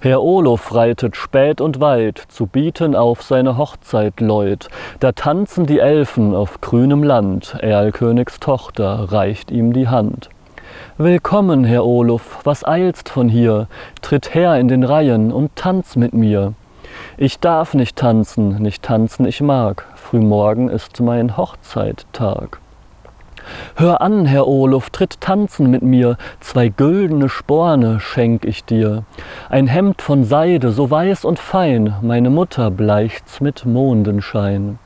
Herr Olof reitet spät und weit, zu bieten auf seine Hochzeit Leut. Da tanzen die Elfen auf grünem Land, Erlkönigs Tochter reicht ihm die Hand. Willkommen, Herr Olof, was eilst von hier? Tritt her in den Reihen und tanz mit mir. Ich darf nicht tanzen, nicht tanzen ich mag, frühmorgen ist mein Hochzeittag. Hör an, Herr Olof, tritt tanzen mit mir, zwei güldene Sporne schenk ich dir. Ein Hemd von Seide, so weiß und fein, meine Mutter bleicht's mit Mondenschein.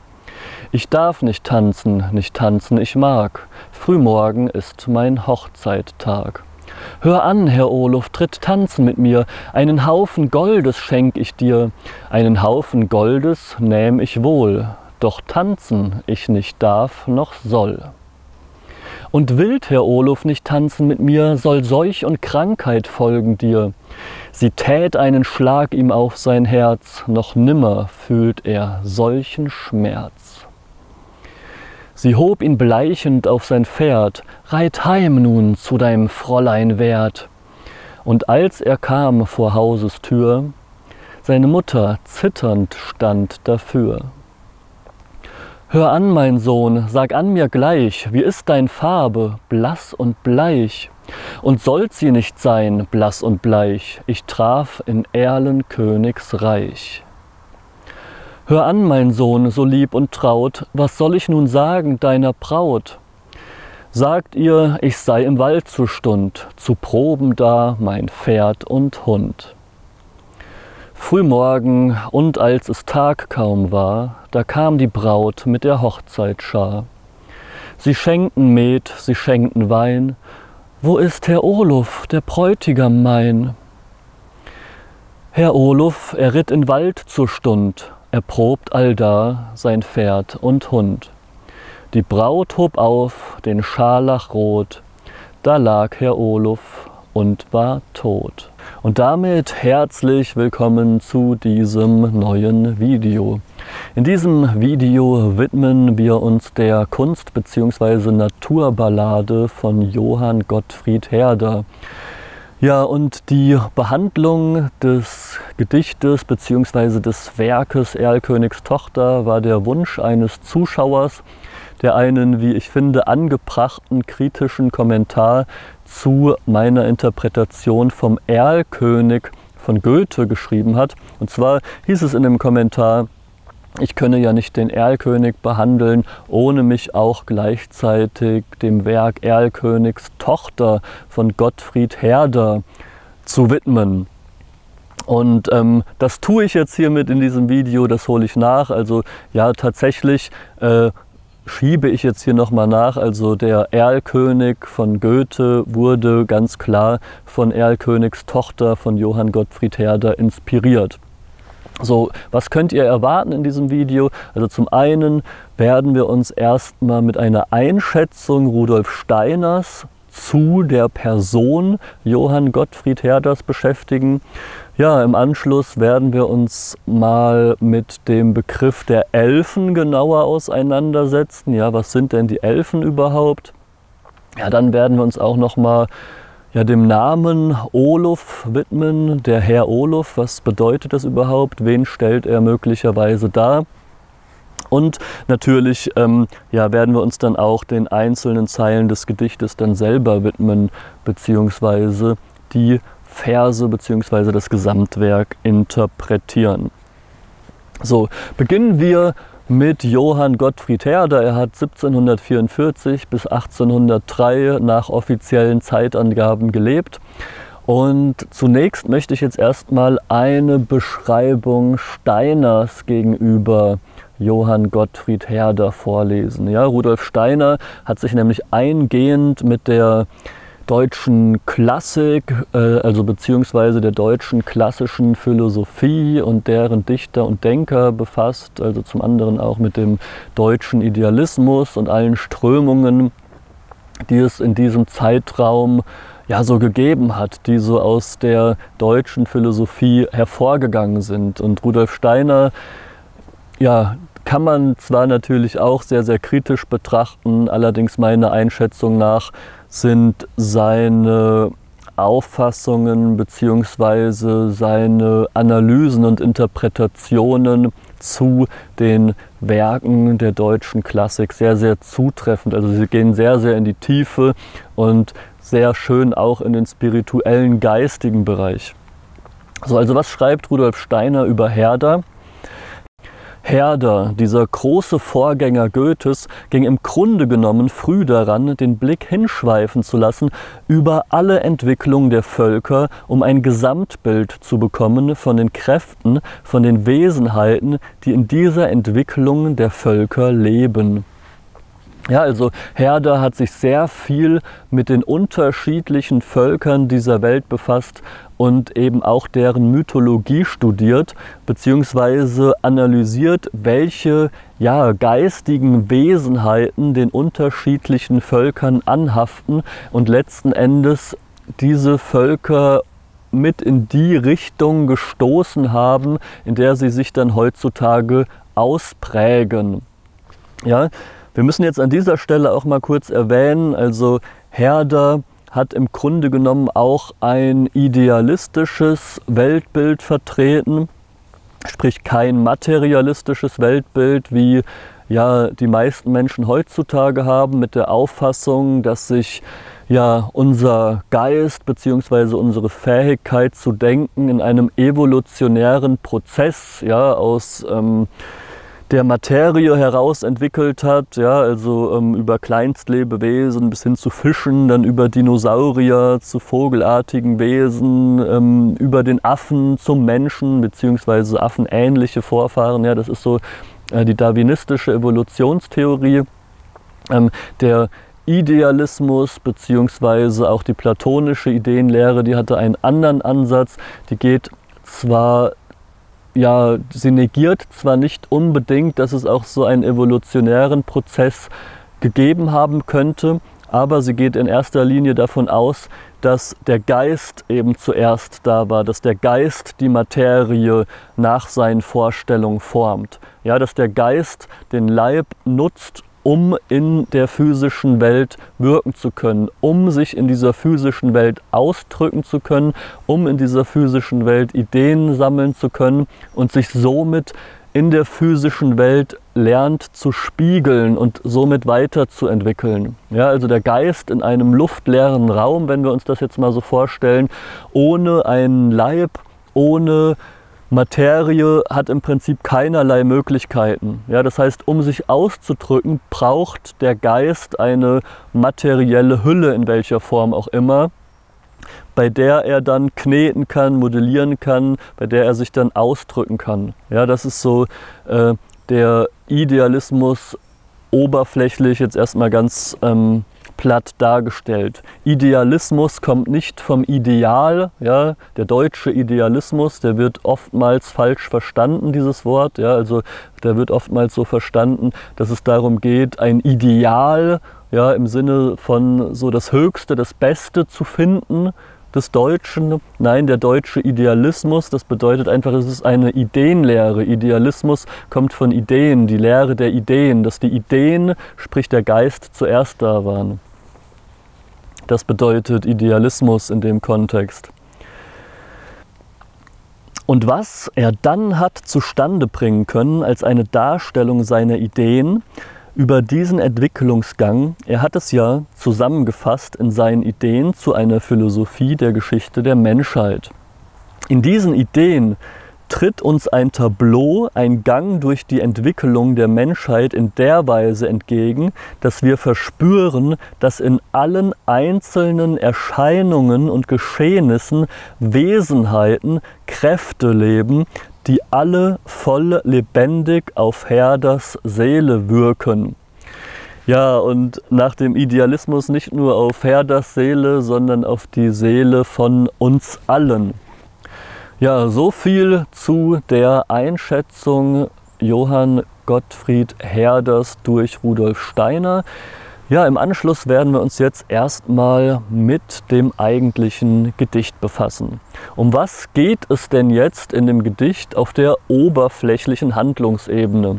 Ich darf nicht tanzen, nicht tanzen ich mag, frühmorgen ist mein Hochzeittag. Hör an, Herr Olof, tritt tanzen mit mir, einen Haufen Goldes schenk ich dir, einen Haufen Goldes nähm ich wohl, doch tanzen ich nicht darf noch soll. Und wild, Herr Olof, nicht tanzen mit mir, soll Seuch und Krankheit folgen dir. Sie tät einen Schlag ihm auf sein Herz, noch nimmer fühlt er solchen Schmerz. Sie hob ihn bleichend auf sein Pferd, reit heim nun zu deinem Fräulein wert. Und als er kam vor Hauses Tür, seine Mutter zitternd stand dafür. Hör an, mein Sohn, sag an mir gleich, wie ist dein Farbe, blass und bleich? Und sollt sie nicht sein, blass und bleich, ich traf in Erlenkönigs Reich. Hör an, mein Sohn, so lieb und traut, was soll ich nun sagen deiner Braut? Sagt ihr, ich sei im Wald zur Stund, zu Proben da mein Pferd und Hund. Frühmorgen und als es Tag kaum war, da kam die Braut mit der Hochzeitschar. Sie schenkten Met, sie schenkten Wein. Wo ist Herr Olof, der Bräutigam mein? Herr Olof, er ritt in Wald zur Stund, er probt allda sein Pferd und Hund. Die Braut hob auf den Scharlachrot, da lag Herr Olof und war tot. Und damit herzlich willkommen zu diesem neuen Video. In diesem Video widmen wir uns der Kunst- bzw. Naturballade von Johann Gottfried Herder. Ja, und die Behandlung des Gedichtes bzw. des Werkes Erlkönigs Tochter war der Wunsch eines Zuschauers, der einen, wie ich finde, angebrachten kritischen Kommentar zu meiner Interpretation vom Erlkönig von Goethe geschrieben hat. Und zwar hieß es in dem Kommentar, ich könne ja nicht den Erlkönig behandeln, ohne mich auch gleichzeitig dem Werk Erlkönigs Tochter von Gottfried Herder zu widmen. Und ähm, das tue ich jetzt hiermit in diesem Video, das hole ich nach. Also ja, tatsächlich äh, schiebe ich jetzt hier nochmal nach. Also der Erlkönig von Goethe wurde ganz klar von Erlkönigs Tochter von Johann Gottfried Herder inspiriert. So, was könnt ihr erwarten in diesem Video? Also zum einen werden wir uns erstmal mit einer Einschätzung Rudolf Steiners zu der Person Johann Gottfried Herders beschäftigen. Ja, im Anschluss werden wir uns mal mit dem Begriff der Elfen genauer auseinandersetzen. Ja, was sind denn die Elfen überhaupt? Ja, dann werden wir uns auch noch mal ja, dem Namen Olof widmen. Der Herr Olof, was bedeutet das überhaupt? Wen stellt er möglicherweise dar? Und natürlich ähm, ja, werden wir uns dann auch den einzelnen Zeilen des Gedichtes dann selber widmen, beziehungsweise die Verse bzw. das Gesamtwerk interpretieren. So, beginnen wir mit Johann Gottfried Herder. Er hat 1744 bis 1803 nach offiziellen Zeitangaben gelebt. Und zunächst möchte ich jetzt erstmal eine Beschreibung Steiners gegenüber Johann Gottfried Herder vorlesen. Ja, Rudolf Steiner hat sich nämlich eingehend mit der deutschen Klassik, äh, also beziehungsweise der deutschen klassischen Philosophie und deren Dichter und Denker befasst, also zum anderen auch mit dem deutschen Idealismus und allen Strömungen, die es in diesem Zeitraum ja so gegeben hat, die so aus der deutschen Philosophie hervorgegangen sind. Und Rudolf Steiner, ja, kann man zwar natürlich auch sehr, sehr kritisch betrachten, allerdings meiner Einschätzung nach sind seine Auffassungen bzw. seine Analysen und Interpretationen zu den Werken der deutschen Klassik sehr, sehr zutreffend. Also sie gehen sehr, sehr in die Tiefe und sehr schön auch in den spirituellen, geistigen Bereich. So, also was schreibt Rudolf Steiner über Herder? Herder, dieser große Vorgänger Goethes, ging im Grunde genommen früh daran, den Blick hinschweifen zu lassen über alle Entwicklung der Völker, um ein Gesamtbild zu bekommen von den Kräften, von den Wesenheiten, die in dieser Entwicklung der Völker leben. Ja, also Herder hat sich sehr viel mit den unterschiedlichen Völkern dieser Welt befasst und eben auch deren Mythologie studiert bzw. analysiert, welche ja, geistigen Wesenheiten den unterschiedlichen Völkern anhaften und letzten Endes diese Völker mit in die Richtung gestoßen haben, in der sie sich dann heutzutage ausprägen. Ja, wir müssen jetzt an dieser Stelle auch mal kurz erwähnen, also Herder hat im Grunde genommen auch ein idealistisches Weltbild vertreten, sprich kein materialistisches Weltbild, wie ja die meisten Menschen heutzutage haben, mit der Auffassung, dass sich ja unser Geist bzw. unsere Fähigkeit zu denken in einem evolutionären Prozess ja aus ähm, der Materie heraus entwickelt hat, ja, also ähm, über Kleinstlebewesen bis hin zu Fischen, dann über Dinosaurier zu vogelartigen Wesen, ähm, über den Affen zum Menschen, beziehungsweise affenähnliche Vorfahren, ja, das ist so äh, die darwinistische Evolutionstheorie. Ähm, der Idealismus beziehungsweise auch die platonische Ideenlehre, die hatte einen anderen Ansatz. Die geht zwar ja, sie negiert zwar nicht unbedingt, dass es auch so einen evolutionären Prozess gegeben haben könnte, aber sie geht in erster Linie davon aus, dass der Geist eben zuerst da war, dass der Geist die Materie nach seinen Vorstellungen formt. Ja, dass der Geist den Leib nutzt, um in der physischen Welt wirken zu können, um sich in dieser physischen Welt ausdrücken zu können, um in dieser physischen Welt Ideen sammeln zu können und sich somit in der physischen Welt lernt zu spiegeln und somit weiterzuentwickeln. Ja, also der Geist in einem luftleeren Raum, wenn wir uns das jetzt mal so vorstellen, ohne einen Leib, ohne Materie hat im Prinzip keinerlei Möglichkeiten. Ja, das heißt, um sich auszudrücken, braucht der Geist eine materielle Hülle in welcher Form auch immer, bei der er dann kneten kann, modellieren kann, bei der er sich dann ausdrücken kann. Ja, das ist so äh, der Idealismus oberflächlich jetzt erstmal ganz ähm, platt dargestellt. Idealismus kommt nicht vom Ideal, ja, der deutsche Idealismus, der wird oftmals falsch verstanden, dieses Wort, ja, also der wird oftmals so verstanden, dass es darum geht, ein Ideal, ja, im Sinne von so das Höchste, das Beste zu finden, des Deutschen. Nein, der deutsche Idealismus, das bedeutet einfach, es ist eine Ideenlehre. Idealismus kommt von Ideen, die Lehre der Ideen, dass die Ideen, sprich der Geist, zuerst da waren. Das bedeutet Idealismus in dem Kontext. Und was er dann hat zustande bringen können als eine Darstellung seiner Ideen über diesen Entwicklungsgang, er hat es ja zusammengefasst in seinen Ideen zu einer Philosophie der Geschichte der Menschheit. In diesen Ideen tritt uns ein Tableau, ein Gang durch die Entwicklung der Menschheit in der Weise entgegen, dass wir verspüren, dass in allen einzelnen Erscheinungen und Geschehnissen Wesenheiten, Kräfte leben, die alle voll lebendig auf Herders Seele wirken. Ja, und nach dem Idealismus nicht nur auf Herders Seele, sondern auf die Seele von uns allen. Ja, so viel zu der Einschätzung Johann Gottfried Herders durch Rudolf Steiner. Ja, im Anschluss werden wir uns jetzt erstmal mit dem eigentlichen Gedicht befassen. Um was geht es denn jetzt in dem Gedicht auf der oberflächlichen Handlungsebene?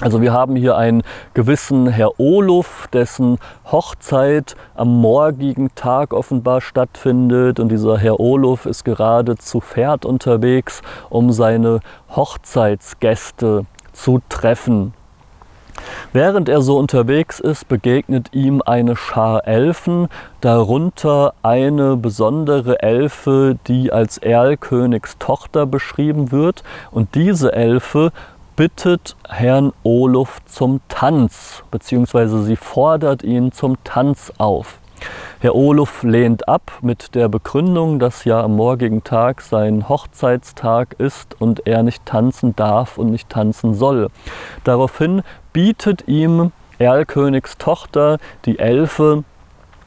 Also wir haben hier einen gewissen Herr Olof, dessen Hochzeit am morgigen Tag offenbar stattfindet. Und dieser Herr Olof ist gerade zu Pferd unterwegs, um seine Hochzeitsgäste zu treffen. Während er so unterwegs ist, begegnet ihm eine Schar Elfen, darunter eine besondere Elfe, die als Erlkönigs Tochter beschrieben wird. Und diese Elfe bittet Herrn Olof zum Tanz, beziehungsweise sie fordert ihn zum Tanz auf. Herr Olof lehnt ab mit der Begründung, dass ja am morgigen Tag sein Hochzeitstag ist und er nicht tanzen darf und nicht tanzen soll. Daraufhin bietet ihm Erlkönigs Tochter, die Elfe,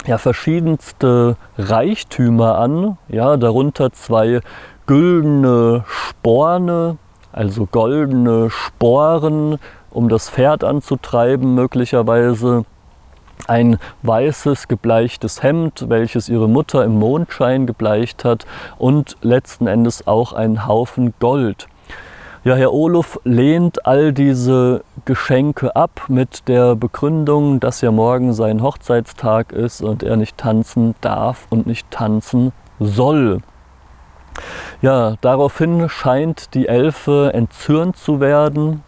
ja, verschiedenste Reichtümer an, ja, darunter zwei güldene Sporne, also goldene Sporen, um das Pferd anzutreiben möglicherweise, ein weißes gebleichtes Hemd, welches ihre Mutter im Mondschein gebleicht hat und letzten Endes auch ein Haufen Gold. Ja, Herr Olof lehnt all diese Geschenke ab mit der Begründung, dass ja morgen sein Hochzeitstag ist und er nicht tanzen darf und nicht tanzen soll. Ja, daraufhin scheint die Elfe entzürnt zu werden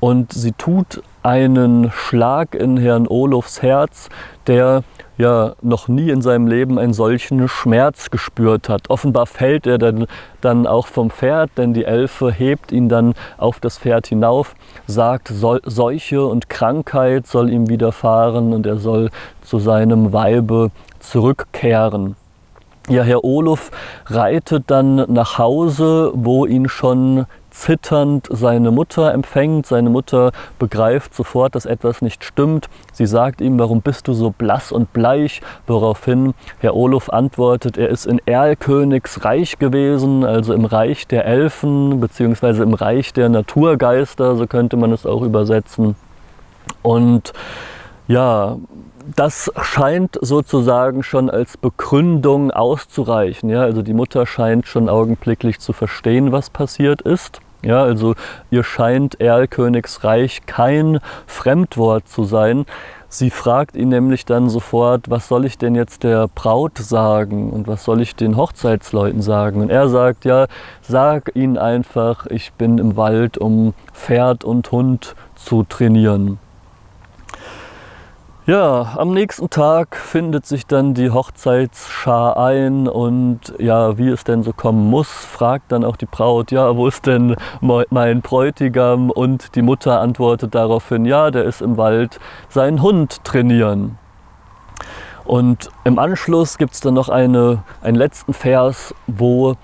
und sie tut einen Schlag in Herrn Olofs Herz, der ja noch nie in seinem Leben einen solchen Schmerz gespürt hat. Offenbar fällt er dann, dann auch vom Pferd, denn die Elfe hebt ihn dann auf das Pferd hinauf, sagt, Seuche und Krankheit soll ihm widerfahren und er soll zu seinem Weibe zurückkehren. Ja, Herr Olof reitet dann nach Hause, wo ihn schon zitternd seine Mutter empfängt. Seine Mutter begreift sofort, dass etwas nicht stimmt. Sie sagt ihm, warum bist du so blass und bleich? Woraufhin Herr Olof antwortet, er ist in Erlkönigs Reich gewesen, also im Reich der Elfen, beziehungsweise im Reich der Naturgeister, so könnte man es auch übersetzen. Und ja, das scheint sozusagen schon als Begründung auszureichen. Ja? Also die Mutter scheint schon augenblicklich zu verstehen, was passiert ist. Ja, also ihr scheint Erlkönigsreich kein Fremdwort zu sein. Sie fragt ihn nämlich dann sofort, was soll ich denn jetzt der Braut sagen und was soll ich den Hochzeitsleuten sagen? Und er sagt, ja, sag ihnen einfach, ich bin im Wald, um Pferd und Hund zu trainieren. Ja, am nächsten Tag findet sich dann die Hochzeitsschar ein und ja, wie es denn so kommen muss, fragt dann auch die Braut, ja, wo ist denn mein Bräutigam? Und die Mutter antwortet daraufhin, ja, der ist im Wald seinen Hund trainieren. Und im Anschluss gibt es dann noch eine, einen letzten Vers, wo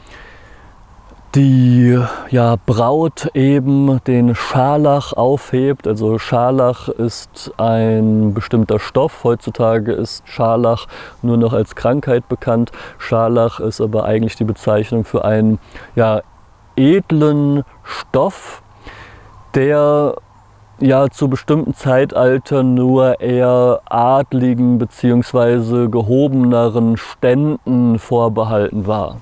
die ja, Braut eben den Scharlach aufhebt. Also Scharlach ist ein bestimmter Stoff. Heutzutage ist Scharlach nur noch als Krankheit bekannt. Scharlach ist aber eigentlich die Bezeichnung für einen ja, edlen Stoff, der ja zu bestimmten Zeitaltern nur eher adligen bzw. gehobeneren Ständen vorbehalten war.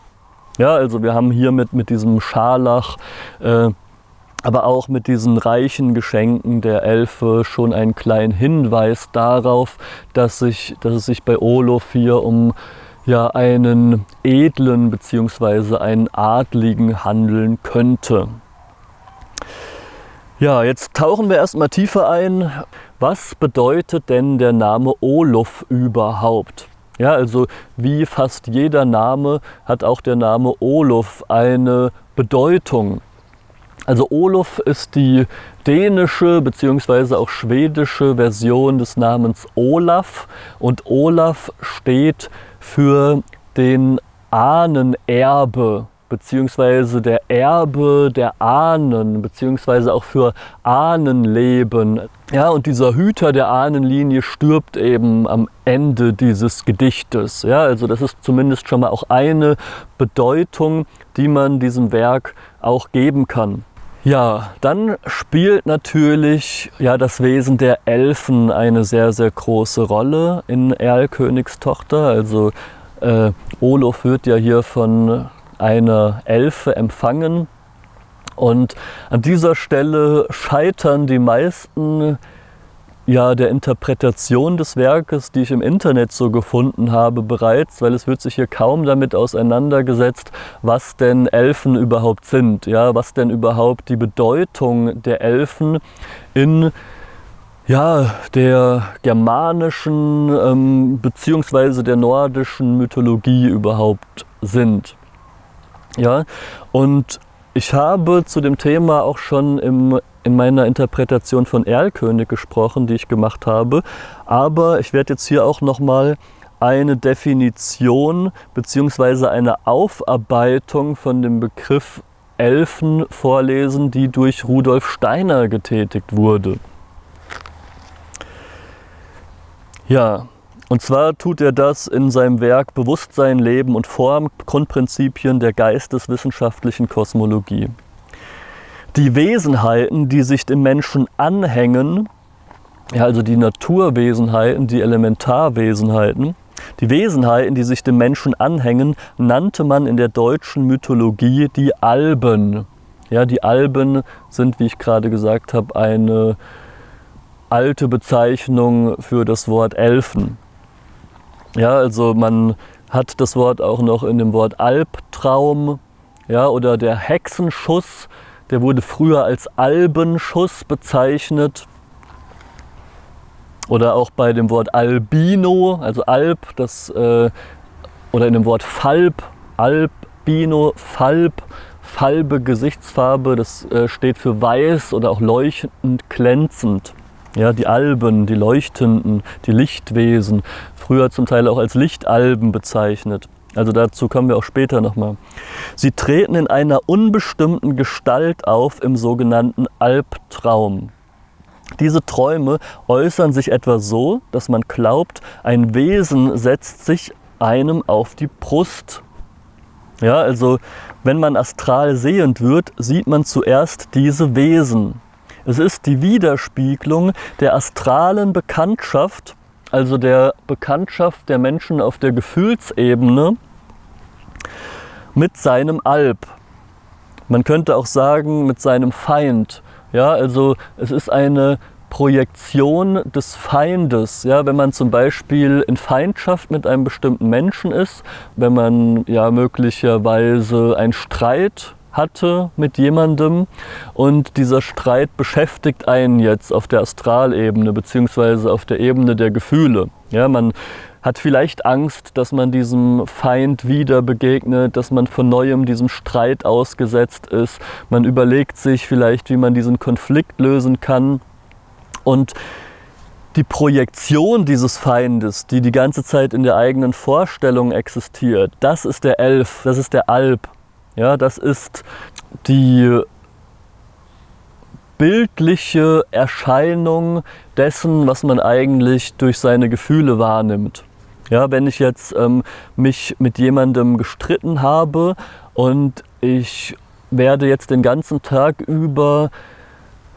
Ja, also wir haben hier mit, mit diesem Scharlach, äh, aber auch mit diesen reichen Geschenken der Elfe schon einen kleinen Hinweis darauf, dass, sich, dass es sich bei Olof hier um ja, einen edlen bzw. einen adligen handeln könnte. Ja, jetzt tauchen wir erstmal tiefer ein. Was bedeutet denn der Name Olof überhaupt? Ja, also wie fast jeder Name hat auch der Name Olof eine Bedeutung. Also Olof ist die dänische bzw. auch schwedische Version des Namens Olaf und Olaf steht für den Ahnenerbe beziehungsweise der Erbe der Ahnen, beziehungsweise auch für Ahnenleben. Ja, und dieser Hüter der Ahnenlinie stirbt eben am Ende dieses Gedichtes. Ja, also das ist zumindest schon mal auch eine Bedeutung, die man diesem Werk auch geben kann. Ja, dann spielt natürlich ja, das Wesen der Elfen eine sehr, sehr große Rolle in Erlkönigstochter. Also äh, Olof wird ja hier von eine Elfe empfangen. Und an dieser Stelle scheitern die meisten ja, der Interpretation des Werkes, die ich im Internet so gefunden habe bereits, weil es wird sich hier kaum damit auseinandergesetzt, was denn Elfen überhaupt sind, ja, was denn überhaupt die Bedeutung der Elfen in ja, der germanischen ähm, bzw. der nordischen Mythologie überhaupt sind. Ja, und ich habe zu dem Thema auch schon im, in meiner Interpretation von Erlkönig gesprochen, die ich gemacht habe. Aber ich werde jetzt hier auch nochmal eine Definition bzw. eine Aufarbeitung von dem Begriff Elfen vorlesen, die durch Rudolf Steiner getätigt wurde. Ja, und zwar tut er das in seinem Werk Bewusstsein, Leben und Form, Grundprinzipien der geisteswissenschaftlichen Kosmologie. Die Wesenheiten, die sich dem Menschen anhängen, ja, also die Naturwesenheiten, die Elementarwesenheiten, die Wesenheiten, die sich dem Menschen anhängen, nannte man in der deutschen Mythologie die Alben. Ja, die Alben sind, wie ich gerade gesagt habe, eine alte Bezeichnung für das Wort Elfen. Ja, also man hat das Wort auch noch in dem Wort Albtraum ja, oder der Hexenschuss, der wurde früher als Albenschuss bezeichnet. Oder auch bei dem Wort Albino, also Alb, das, äh, oder in dem Wort Falb, Albino, Falb, falbe Gesichtsfarbe, das äh, steht für weiß oder auch leuchtend, glänzend. Ja, die Alben, die Leuchtenden, die Lichtwesen, früher zum Teil auch als Lichtalben bezeichnet. Also dazu kommen wir auch später nochmal. Sie treten in einer unbestimmten Gestalt auf im sogenannten Albtraum. Diese Träume äußern sich etwa so, dass man glaubt, ein Wesen setzt sich einem auf die Brust. Ja, also wenn man astral sehend wird, sieht man zuerst diese Wesen. Es ist die Widerspiegelung der astralen Bekanntschaft, also der Bekanntschaft der Menschen auf der Gefühlsebene mit seinem Alb. Man könnte auch sagen, mit seinem Feind. Ja, also es ist eine Projektion des Feindes. Ja, wenn man zum Beispiel in Feindschaft mit einem bestimmten Menschen ist, wenn man ja möglicherweise einen Streit hatte mit jemandem und dieser Streit beschäftigt einen jetzt auf der Astralebene beziehungsweise auf der Ebene der Gefühle. Ja, man hat vielleicht Angst, dass man diesem Feind wieder begegnet, dass man von neuem diesem Streit ausgesetzt ist. Man überlegt sich vielleicht, wie man diesen Konflikt lösen kann. Und die Projektion dieses Feindes, die die ganze Zeit in der eigenen Vorstellung existiert, das ist der Elf, das ist der Alp. Ja, das ist die bildliche Erscheinung dessen, was man eigentlich durch seine Gefühle wahrnimmt. Ja, wenn ich jetzt ähm, mich mit jemandem gestritten habe und ich werde jetzt den ganzen Tag über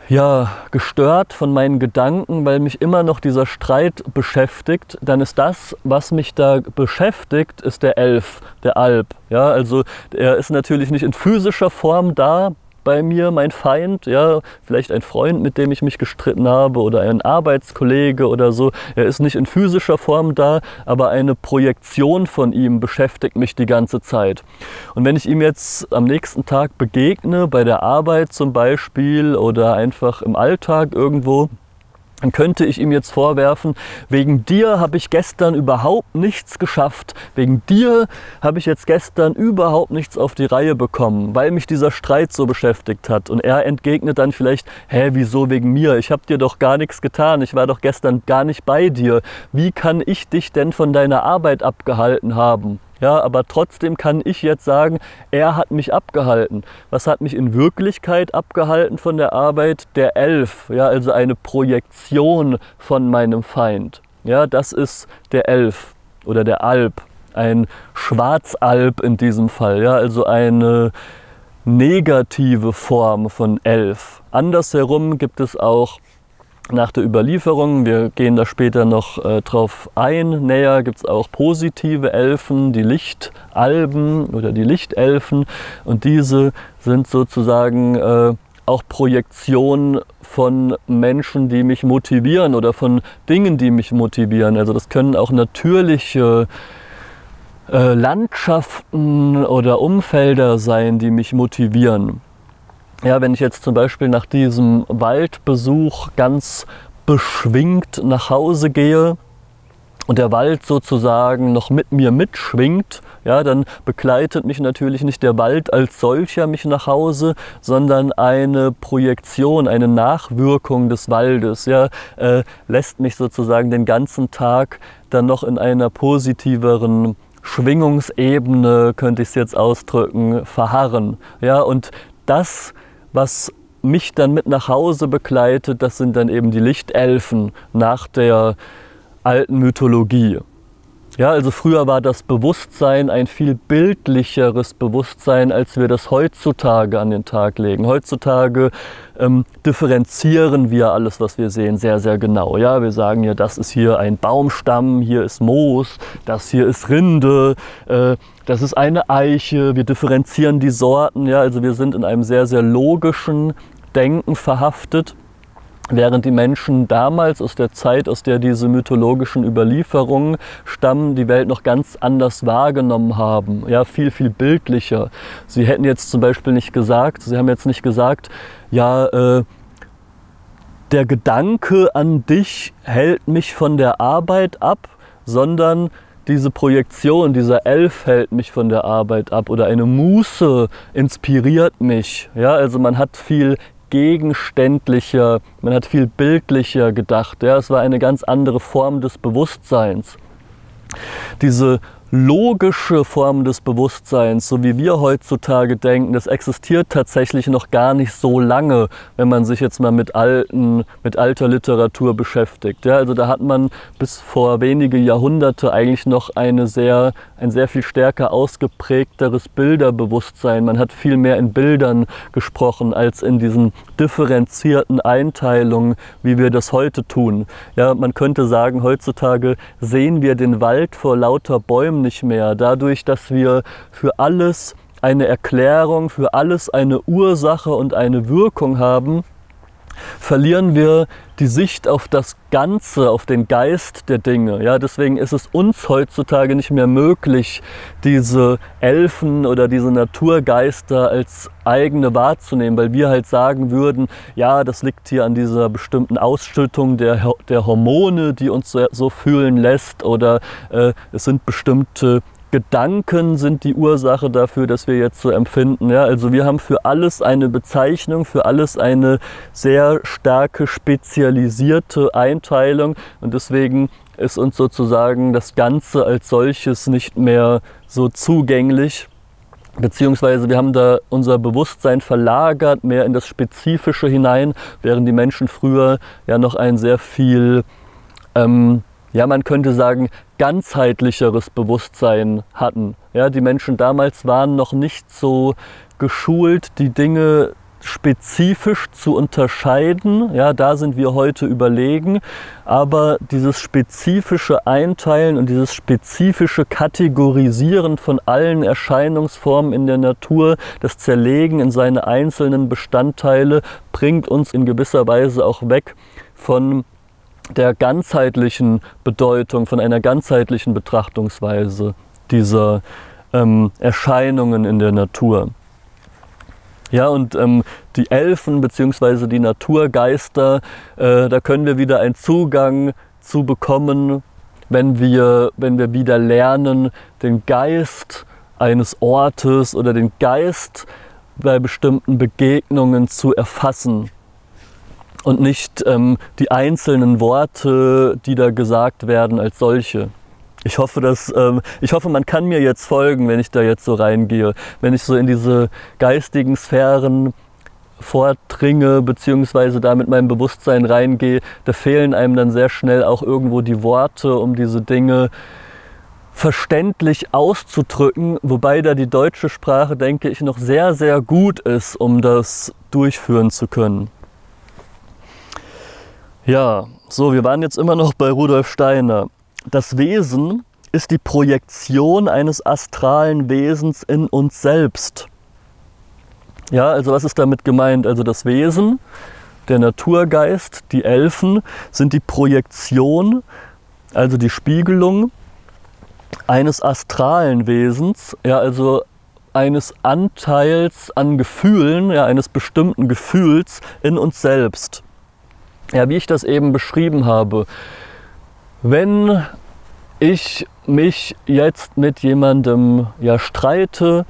ja, gestört von meinen Gedanken, weil mich immer noch dieser Streit beschäftigt, dann ist das, was mich da beschäftigt, ist der Elf, der Alp. Ja, also er ist natürlich nicht in physischer Form da, bei mir mein Feind, ja, vielleicht ein Freund, mit dem ich mich gestritten habe oder ein Arbeitskollege oder so. Er ist nicht in physischer Form da, aber eine Projektion von ihm beschäftigt mich die ganze Zeit. Und wenn ich ihm jetzt am nächsten Tag begegne, bei der Arbeit zum Beispiel oder einfach im Alltag irgendwo, dann könnte ich ihm jetzt vorwerfen, wegen dir habe ich gestern überhaupt nichts geschafft, wegen dir habe ich jetzt gestern überhaupt nichts auf die Reihe bekommen, weil mich dieser Streit so beschäftigt hat. Und er entgegnet dann vielleicht, hä, wieso wegen mir? Ich habe dir doch gar nichts getan, ich war doch gestern gar nicht bei dir. Wie kann ich dich denn von deiner Arbeit abgehalten haben? Ja, aber trotzdem kann ich jetzt sagen, er hat mich abgehalten. Was hat mich in Wirklichkeit abgehalten von der Arbeit? Der Elf, ja, also eine Projektion von meinem Feind. Ja, das ist der Elf oder der Alp, ein Schwarzalp in diesem Fall, ja, also eine negative Form von Elf. Andersherum gibt es auch nach der Überlieferung. Wir gehen da später noch äh, drauf ein. Näher gibt es auch positive Elfen, die Lichtalben oder die Lichtelfen. Und diese sind sozusagen äh, auch Projektionen von Menschen, die mich motivieren oder von Dingen, die mich motivieren. Also das können auch natürliche äh, Landschaften oder Umfelder sein, die mich motivieren. Ja, wenn ich jetzt zum Beispiel nach diesem Waldbesuch ganz beschwingt nach Hause gehe und der Wald sozusagen noch mit mir mitschwingt, ja, dann begleitet mich natürlich nicht der Wald als solcher mich nach Hause, sondern eine Projektion, eine Nachwirkung des Waldes, ja, äh, lässt mich sozusagen den ganzen Tag dann noch in einer positiveren Schwingungsebene, könnte ich es jetzt ausdrücken, verharren. Ja, und das was mich dann mit nach Hause begleitet, das sind dann eben die Lichtelfen nach der alten Mythologie. Ja, also früher war das Bewusstsein ein viel bildlicheres Bewusstsein, als wir das heutzutage an den Tag legen. Heutzutage ähm, differenzieren wir alles, was wir sehen, sehr, sehr genau. Ja, wir sagen ja, das ist hier ein Baumstamm, hier ist Moos, das hier ist Rinde, äh, das ist eine Eiche. Wir differenzieren die Sorten. Ja, also wir sind in einem sehr, sehr logischen Denken verhaftet. Während die Menschen damals aus der Zeit, aus der diese mythologischen Überlieferungen stammen, die Welt noch ganz anders wahrgenommen haben, ja, viel, viel bildlicher. Sie hätten jetzt zum Beispiel nicht gesagt, sie haben jetzt nicht gesagt, ja, äh, der Gedanke an dich hält mich von der Arbeit ab, sondern diese Projektion, dieser Elf hält mich von der Arbeit ab oder eine Muße inspiriert mich. Ja, also man hat viel gegenständlicher, man hat viel bildlicher gedacht. Ja, es war eine ganz andere Form des Bewusstseins. Diese logische Form des Bewusstseins, so wie wir heutzutage denken, das existiert tatsächlich noch gar nicht so lange, wenn man sich jetzt mal mit alten, mit alter Literatur beschäftigt. Ja, also da hat man bis vor wenige Jahrhunderte eigentlich noch eine sehr, ein sehr viel stärker ausgeprägteres Bilderbewusstsein. Man hat viel mehr in Bildern gesprochen als in diesen differenzierten Einteilungen, wie wir das heute tun. Ja, man könnte sagen, heutzutage sehen wir den Wald vor lauter Bäumen nicht mehr. Dadurch, dass wir für alles eine Erklärung, für alles eine Ursache und eine Wirkung haben, verlieren wir die Sicht auf das Ganze, auf den Geist der Dinge. Ja, deswegen ist es uns heutzutage nicht mehr möglich, diese Elfen oder diese Naturgeister als eigene wahrzunehmen, weil wir halt sagen würden, ja, das liegt hier an dieser bestimmten Ausschüttung der, der Hormone, die uns so, so fühlen lässt, oder äh, es sind bestimmte Gedanken sind die Ursache dafür, dass wir jetzt so empfinden. Ja? Also wir haben für alles eine Bezeichnung, für alles eine sehr starke spezialisierte Einteilung und deswegen ist uns sozusagen das Ganze als solches nicht mehr so zugänglich. Beziehungsweise wir haben da unser Bewusstsein verlagert, mehr in das Spezifische hinein, während die Menschen früher ja noch ein sehr viel ähm, ja, man könnte sagen, ganzheitlicheres Bewusstsein hatten. Ja, die Menschen damals waren noch nicht so geschult, die Dinge spezifisch zu unterscheiden. Ja, da sind wir heute überlegen. Aber dieses spezifische Einteilen und dieses spezifische Kategorisieren von allen Erscheinungsformen in der Natur, das Zerlegen in seine einzelnen Bestandteile, bringt uns in gewisser Weise auch weg von der ganzheitlichen Bedeutung, von einer ganzheitlichen Betrachtungsweise dieser ähm, Erscheinungen in der Natur. Ja, und ähm, die Elfen bzw. die Naturgeister, äh, da können wir wieder einen Zugang zu bekommen, wenn wir, wenn wir wieder lernen, den Geist eines Ortes oder den Geist bei bestimmten Begegnungen zu erfassen und nicht ähm, die einzelnen Worte, die da gesagt werden, als solche. Ich hoffe, dass, ähm, ich hoffe, man kann mir jetzt folgen, wenn ich da jetzt so reingehe, wenn ich so in diese geistigen Sphären vordringe, beziehungsweise da mit meinem Bewusstsein reingehe, da fehlen einem dann sehr schnell auch irgendwo die Worte, um diese Dinge verständlich auszudrücken, wobei da die deutsche Sprache, denke ich, noch sehr, sehr gut ist, um das durchführen zu können. Ja, so, wir waren jetzt immer noch bei Rudolf Steiner. Das Wesen ist die Projektion eines astralen Wesens in uns selbst. Ja, also was ist damit gemeint? Also das Wesen, der Naturgeist, die Elfen sind die Projektion, also die Spiegelung eines astralen Wesens, ja, also eines Anteils an Gefühlen, ja, eines bestimmten Gefühls in uns selbst. Ja, wie ich das eben beschrieben habe, wenn ich mich jetzt mit jemandem ja, streite,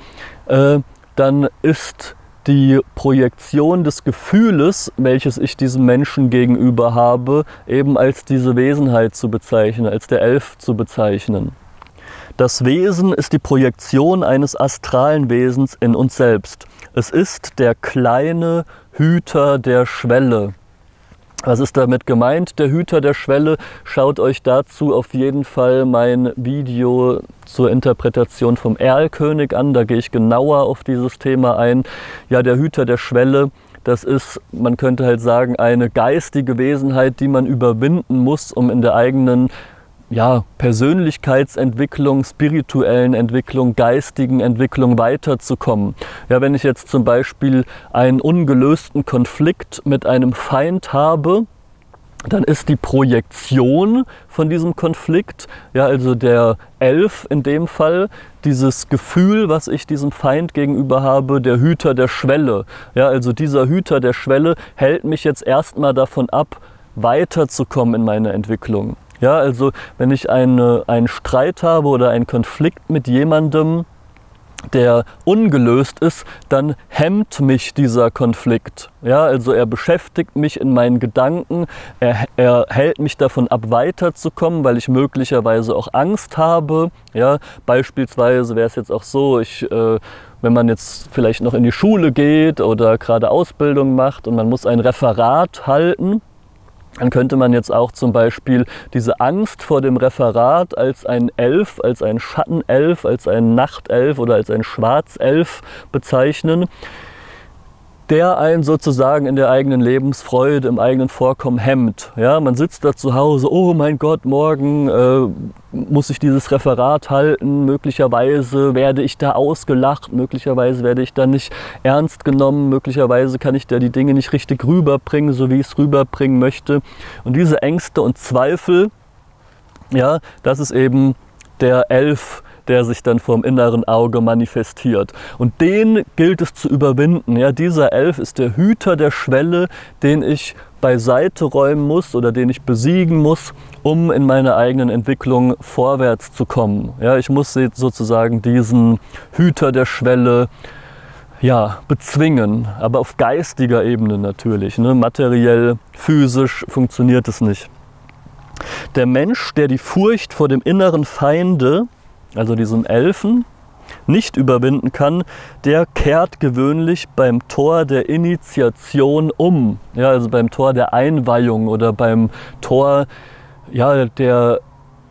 äh, dann ist die Projektion des Gefühles, welches ich diesem Menschen gegenüber habe, eben als diese Wesenheit zu bezeichnen, als der Elf zu bezeichnen. Das Wesen ist die Projektion eines astralen Wesens in uns selbst. Es ist der kleine Hüter der Schwelle. Was ist damit gemeint? Der Hüter der Schwelle. Schaut euch dazu auf jeden Fall mein Video zur Interpretation vom Erlkönig an. Da gehe ich genauer auf dieses Thema ein. Ja, der Hüter der Schwelle. Das ist, man könnte halt sagen, eine geistige Wesenheit, die man überwinden muss, um in der eigenen ja, Persönlichkeitsentwicklung, spirituellen Entwicklung, geistigen Entwicklung weiterzukommen. Ja, wenn ich jetzt zum Beispiel einen ungelösten Konflikt mit einem Feind habe, dann ist die Projektion von diesem Konflikt, ja, also der Elf in dem Fall, dieses Gefühl, was ich diesem Feind gegenüber habe, der Hüter der Schwelle. Ja, also dieser Hüter der Schwelle hält mich jetzt erstmal davon ab, weiterzukommen in meiner Entwicklung. Ja, also wenn ich eine, einen Streit habe oder einen Konflikt mit jemandem, der ungelöst ist, dann hemmt mich dieser Konflikt. Ja, also er beschäftigt mich in meinen Gedanken, er, er hält mich davon ab, weiterzukommen, weil ich möglicherweise auch Angst habe. Ja, beispielsweise wäre es jetzt auch so, ich, äh, wenn man jetzt vielleicht noch in die Schule geht oder gerade Ausbildung macht und man muss ein Referat halten, dann könnte man jetzt auch zum Beispiel diese Angst vor dem Referat als ein Elf, als ein Schattenelf, als ein Nachtelf oder als ein Schwarzelf bezeichnen der einen sozusagen in der eigenen Lebensfreude, im eigenen Vorkommen hemmt. Ja, man sitzt da zu Hause, oh mein Gott, morgen äh, muss ich dieses Referat halten, möglicherweise werde ich da ausgelacht, möglicherweise werde ich da nicht ernst genommen, möglicherweise kann ich da die Dinge nicht richtig rüberbringen, so wie ich es rüberbringen möchte. Und diese Ängste und Zweifel, ja, das ist eben der Elf, der sich dann vom inneren Auge manifestiert. Und den gilt es zu überwinden. Ja, dieser Elf ist der Hüter der Schwelle, den ich beiseite räumen muss oder den ich besiegen muss, um in meiner eigenen Entwicklung vorwärts zu kommen. Ja, ich muss sozusagen diesen Hüter der Schwelle ja, bezwingen, aber auf geistiger Ebene natürlich. Ne? Materiell, physisch funktioniert es nicht. Der Mensch, der die Furcht vor dem inneren Feinde also diesem Elfen, nicht überwinden kann, der kehrt gewöhnlich beim Tor der Initiation um. Ja, also beim Tor der Einweihung oder beim Tor ja, der,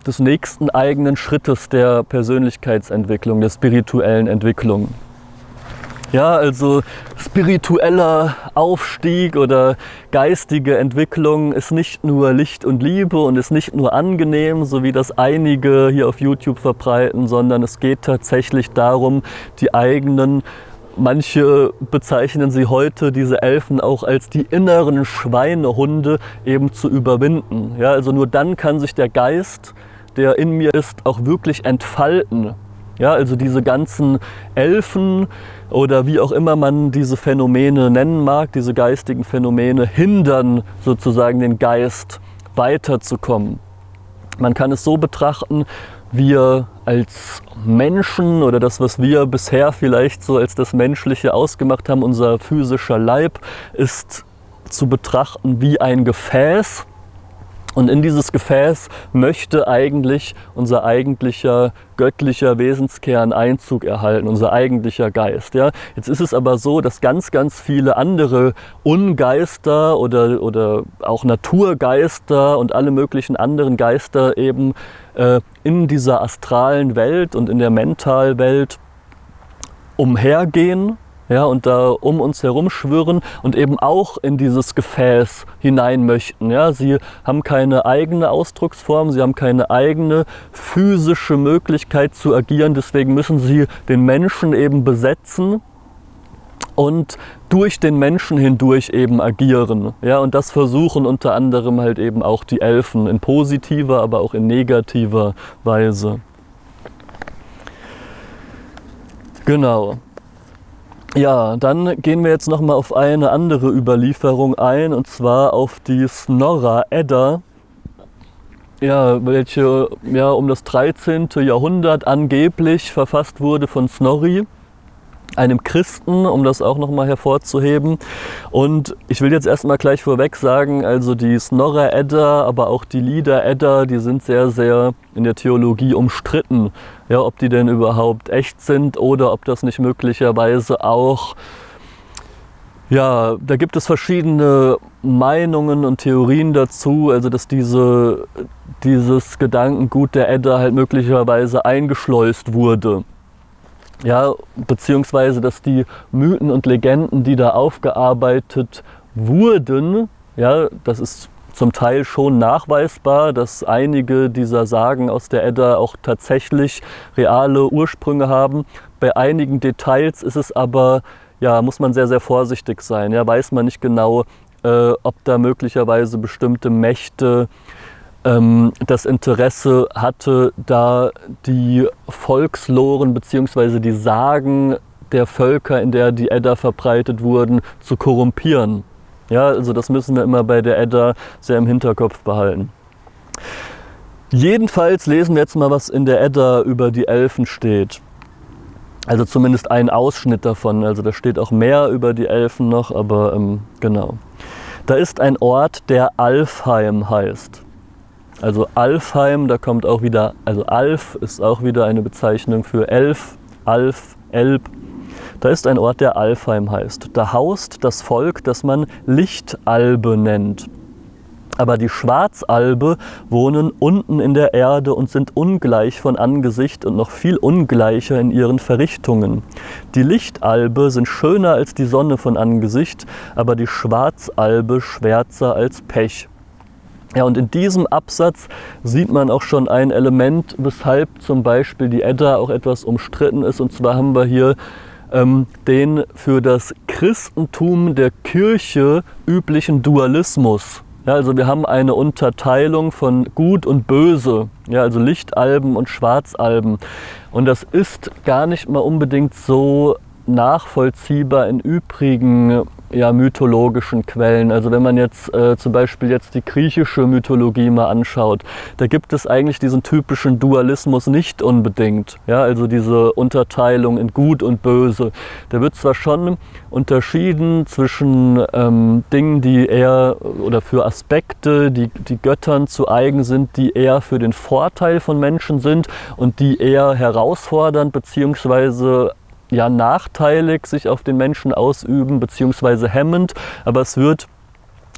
des nächsten eigenen Schrittes der Persönlichkeitsentwicklung, der spirituellen Entwicklung. Ja, also spiritueller Aufstieg oder geistige Entwicklung ist nicht nur Licht und Liebe und ist nicht nur angenehm, so wie das einige hier auf YouTube verbreiten, sondern es geht tatsächlich darum, die eigenen Manche bezeichnen sie heute, diese Elfen, auch als die inneren Schweinehunde eben zu überwinden. Ja, also nur dann kann sich der Geist, der in mir ist, auch wirklich entfalten. Ja, also diese ganzen Elfen oder wie auch immer man diese Phänomene nennen mag, diese geistigen Phänomene, hindern sozusagen den Geist weiterzukommen. Man kann es so betrachten, wir als Menschen oder das, was wir bisher vielleicht so als das Menschliche ausgemacht haben, unser physischer Leib, ist zu betrachten wie ein Gefäß, und in dieses Gefäß möchte eigentlich unser eigentlicher göttlicher Wesenskern Einzug erhalten, unser eigentlicher Geist. Ja? Jetzt ist es aber so, dass ganz, ganz viele andere Ungeister oder, oder auch Naturgeister und alle möglichen anderen Geister eben äh, in dieser astralen Welt und in der Mentalwelt umhergehen ja, und da um uns herum schwirren und eben auch in dieses Gefäß hinein möchten. Ja. Sie haben keine eigene Ausdrucksform, sie haben keine eigene physische Möglichkeit zu agieren, deswegen müssen sie den Menschen eben besetzen und durch den Menschen hindurch eben agieren. Ja, und das versuchen unter anderem halt eben auch die Elfen in positiver, aber auch in negativer Weise. Genau. Ja, dann gehen wir jetzt nochmal auf eine andere Überlieferung ein, und zwar auf die Snorra Edda, ja, welche ja, um das 13. Jahrhundert angeblich verfasst wurde von Snorri einem Christen, um das auch nochmal hervorzuheben. Und ich will jetzt erstmal gleich vorweg sagen, also die Snorra Edda, aber auch die Lieder Edda, die sind sehr, sehr in der Theologie umstritten. Ja, ob die denn überhaupt echt sind oder ob das nicht möglicherweise auch ja, da gibt es verschiedene Meinungen und Theorien dazu, also dass diese, dieses Gedankengut der Edda halt möglicherweise eingeschleust wurde ja, beziehungsweise dass die Mythen und Legenden, die da aufgearbeitet wurden, ja, das ist zum Teil schon nachweisbar, dass einige dieser Sagen aus der Edda auch tatsächlich reale Ursprünge haben. Bei einigen Details ist es aber, ja, muss man sehr, sehr vorsichtig sein. Ja, weiß man nicht genau, äh, ob da möglicherweise bestimmte Mächte ähm, das Interesse hatte, da die Volksloren bzw. die Sagen der Völker, in der die Edda verbreitet wurden, zu korrumpieren. Ja, also das müssen wir immer bei der Edda sehr im Hinterkopf behalten. Jedenfalls lesen wir jetzt mal, was in der Edda über die Elfen steht. Also zumindest ein Ausschnitt davon. Also da steht auch mehr über die Elfen noch, aber ähm, genau. Da ist ein Ort, der Alfheim heißt. Also Alfheim, da kommt auch wieder, also Alf ist auch wieder eine Bezeichnung für Elf, Alf, Elb. Da ist ein Ort, der Alfheim heißt. Da haust das Volk, das man Lichtalbe nennt. Aber die Schwarzalbe wohnen unten in der Erde und sind ungleich von Angesicht und noch viel ungleicher in ihren Verrichtungen. Die Lichtalbe sind schöner als die Sonne von Angesicht, aber die Schwarzalbe schwärzer als Pech. Ja, und in diesem Absatz sieht man auch schon ein Element, weshalb zum Beispiel die Edda auch etwas umstritten ist. Und zwar haben wir hier ähm, den für das Christentum der Kirche üblichen Dualismus. Ja, also wir haben eine Unterteilung von Gut und Böse, ja, also Lichtalben und Schwarzalben. Und das ist gar nicht mal unbedingt so nachvollziehbar in übrigen ja, mythologischen Quellen. Also wenn man jetzt äh, zum Beispiel jetzt die griechische Mythologie mal anschaut, da gibt es eigentlich diesen typischen Dualismus nicht unbedingt. Ja, also diese Unterteilung in Gut und Böse. Da wird zwar schon unterschieden zwischen ähm, Dingen, die eher oder für Aspekte, die, die Göttern zu eigen sind, die eher für den Vorteil von Menschen sind und die eher herausfordernd bzw ja nachteilig sich auf den Menschen ausüben, beziehungsweise hemmend, aber es wird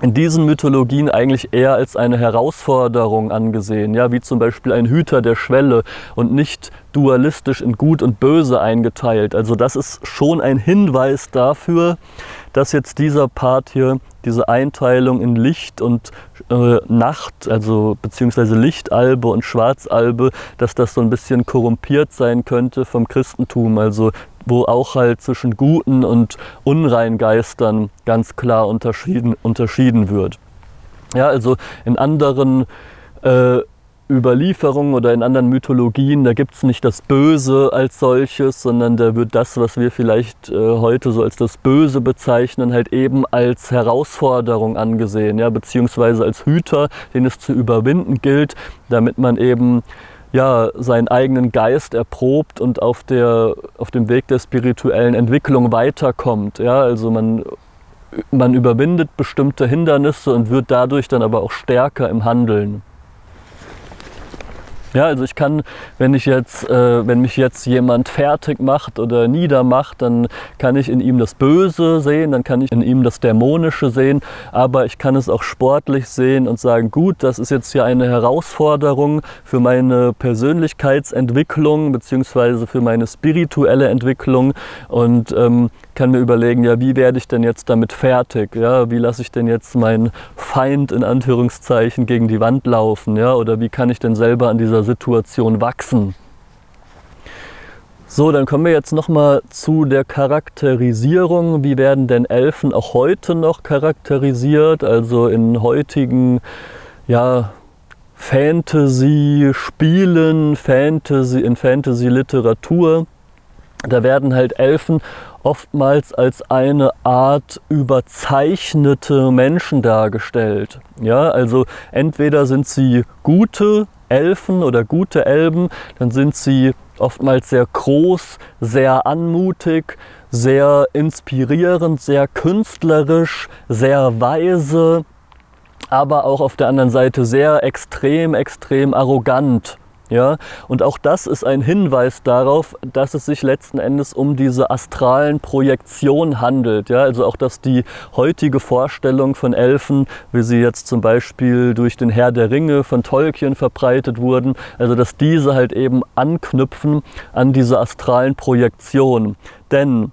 in diesen Mythologien eigentlich eher als eine Herausforderung angesehen, ja, wie zum Beispiel ein Hüter der Schwelle und nicht dualistisch in Gut und Böse eingeteilt. Also das ist schon ein Hinweis dafür, dass jetzt dieser Part hier, diese Einteilung in Licht und äh, Nacht, also beziehungsweise Lichtalbe und Schwarzalbe, dass das so ein bisschen korrumpiert sein könnte vom Christentum. Also wo auch halt zwischen guten und unreinen Geistern ganz klar unterschieden, unterschieden wird. Ja, also in anderen äh, Überlieferungen oder in anderen Mythologien, da gibt es nicht das Böse als solches, sondern da wird das, was wir vielleicht äh, heute so als das Böse bezeichnen, halt eben als Herausforderung angesehen, ja, beziehungsweise als Hüter, den es zu überwinden gilt, damit man eben ja, seinen eigenen Geist erprobt und auf, der, auf dem Weg der spirituellen Entwicklung weiterkommt. Ja, also man, man überwindet bestimmte Hindernisse und wird dadurch dann aber auch stärker im Handeln. Ja, also ich kann, wenn ich jetzt, äh, wenn mich jetzt jemand fertig macht oder niedermacht, dann kann ich in ihm das Böse sehen, dann kann ich in ihm das Dämonische sehen, aber ich kann es auch sportlich sehen und sagen, gut, das ist jetzt hier eine Herausforderung für meine Persönlichkeitsentwicklung beziehungsweise für meine spirituelle Entwicklung. Und ähm, kann mir überlegen, ja, wie werde ich denn jetzt damit fertig? Ja, wie lasse ich denn jetzt meinen Feind in Anführungszeichen gegen die Wand laufen? Ja, oder wie kann ich denn selber an dieser Situation wachsen? So, dann kommen wir jetzt nochmal zu der Charakterisierung. Wie werden denn Elfen auch heute noch charakterisiert? Also in heutigen ja, Fantasy-Spielen, Fantasy, in Fantasy-Literatur. Da werden halt Elfen oftmals als eine Art überzeichnete Menschen dargestellt. Ja, also entweder sind sie gute Elfen oder gute Elben, dann sind sie oftmals sehr groß, sehr anmutig, sehr inspirierend, sehr künstlerisch, sehr weise, aber auch auf der anderen Seite sehr extrem, extrem arrogant. Ja, und auch das ist ein Hinweis darauf, dass es sich letzten Endes um diese astralen Projektionen handelt. Ja, also auch, dass die heutige Vorstellung von Elfen, wie sie jetzt zum Beispiel durch den Herr der Ringe von Tolkien verbreitet wurden, also dass diese halt eben anknüpfen an diese astralen Projektionen. Denn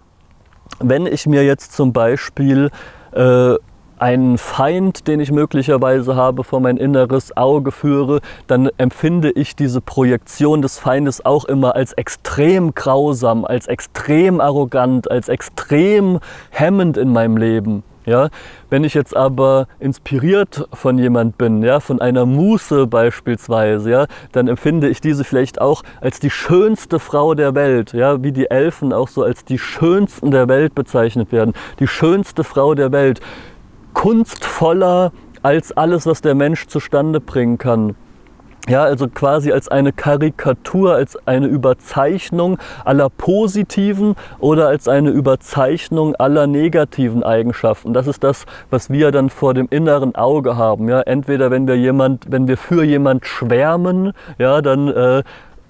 wenn ich mir jetzt zum Beispiel äh, einen Feind, den ich möglicherweise habe, vor mein inneres Auge führe, dann empfinde ich diese Projektion des Feindes auch immer als extrem grausam, als extrem arrogant, als extrem hemmend in meinem Leben. Ja, wenn ich jetzt aber inspiriert von jemand bin, ja, von einer Muße beispielsweise, ja, dann empfinde ich diese vielleicht auch als die schönste Frau der Welt, ja, wie die Elfen auch so als die schönsten der Welt bezeichnet werden, die schönste Frau der Welt kunstvoller als alles, was der Mensch zustande bringen kann. Ja, also quasi als eine Karikatur, als eine Überzeichnung aller positiven oder als eine Überzeichnung aller negativen Eigenschaften. Das ist das, was wir dann vor dem inneren Auge haben. Ja, entweder wenn wir jemand, wenn wir für jemand schwärmen, ja, dann äh,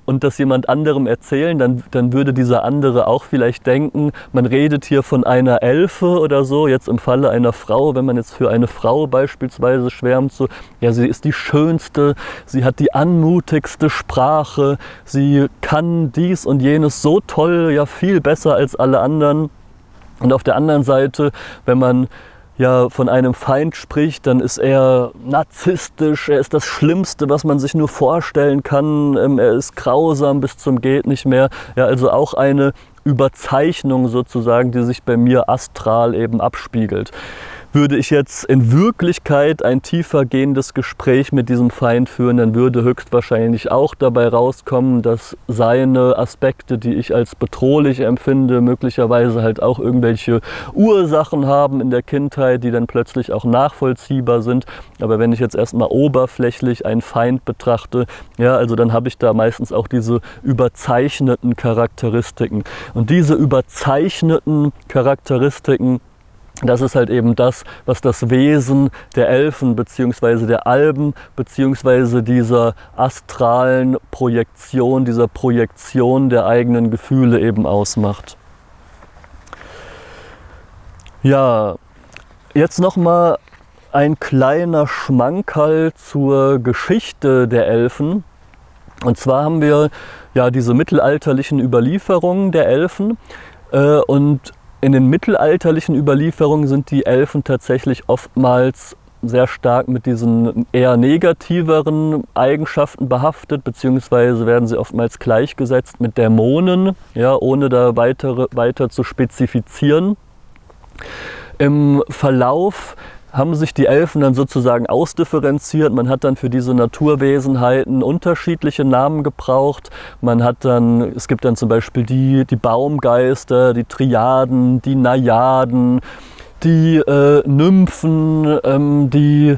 und das jemand anderem erzählen, dann, dann würde dieser andere auch vielleicht denken, man redet hier von einer Elfe oder so, jetzt im Falle einer Frau, wenn man jetzt für eine Frau beispielsweise schwärmt, so, ja, sie ist die schönste, sie hat die anmutigste Sprache, sie kann dies und jenes so toll, ja, viel besser als alle anderen. Und auf der anderen Seite, wenn man ja von einem Feind spricht, dann ist er narzisstisch, er ist das Schlimmste, was man sich nur vorstellen kann, ähm, er ist grausam bis zum geht nicht mehr. Ja, also auch eine Überzeichnung sozusagen, die sich bei mir astral eben abspiegelt. Würde ich jetzt in Wirklichkeit ein tiefer gehendes Gespräch mit diesem Feind führen, dann würde höchstwahrscheinlich auch dabei rauskommen, dass seine Aspekte, die ich als bedrohlich empfinde, möglicherweise halt auch irgendwelche Ursachen haben in der Kindheit, die dann plötzlich auch nachvollziehbar sind. Aber wenn ich jetzt erstmal oberflächlich einen Feind betrachte, ja, also dann habe ich da meistens auch diese überzeichneten Charakteristiken. Und diese überzeichneten Charakteristiken, das ist halt eben das, was das Wesen der Elfen bzw. der Alben bzw. dieser astralen Projektion, dieser Projektion der eigenen Gefühle eben ausmacht. Ja, jetzt nochmal ein kleiner Schmankerl zur Geschichte der Elfen. Und zwar haben wir ja diese mittelalterlichen Überlieferungen der Elfen äh, und in den mittelalterlichen Überlieferungen sind die Elfen tatsächlich oftmals sehr stark mit diesen eher negativeren Eigenschaften behaftet, beziehungsweise werden sie oftmals gleichgesetzt mit Dämonen, ja, ohne da weitere, weiter zu spezifizieren. Im Verlauf haben sich die Elfen dann sozusagen ausdifferenziert. Man hat dann für diese Naturwesenheiten unterschiedliche Namen gebraucht. Man hat dann, es gibt dann zum Beispiel die, die Baumgeister, die Triaden, die Najaden, die äh, Nymphen, ähm, die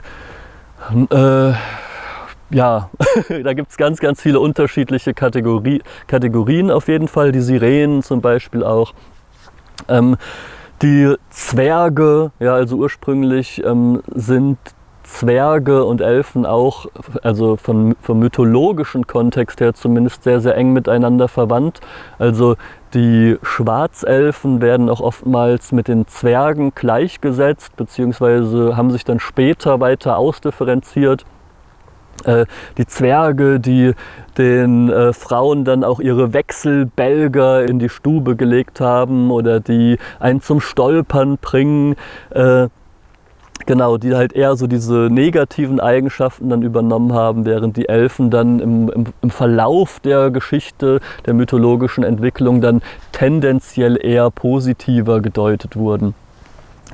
äh, ja, da gibt es ganz, ganz viele unterschiedliche Kategorie, Kategorien auf jeden Fall. Die Sirenen zum Beispiel auch. Ähm, die Zwerge, ja, also ursprünglich ähm, sind Zwerge und Elfen auch, also von, vom mythologischen Kontext her zumindest sehr, sehr eng miteinander verwandt. Also die Schwarzelfen werden auch oftmals mit den Zwergen gleichgesetzt, beziehungsweise haben sich dann später weiter ausdifferenziert. Äh, die Zwerge, die den äh, Frauen dann auch ihre Wechselbälger in die Stube gelegt haben oder die einen zum Stolpern bringen. Äh, genau, die halt eher so diese negativen Eigenschaften dann übernommen haben, während die Elfen dann im, im, im Verlauf der Geschichte, der mythologischen Entwicklung dann tendenziell eher positiver gedeutet wurden.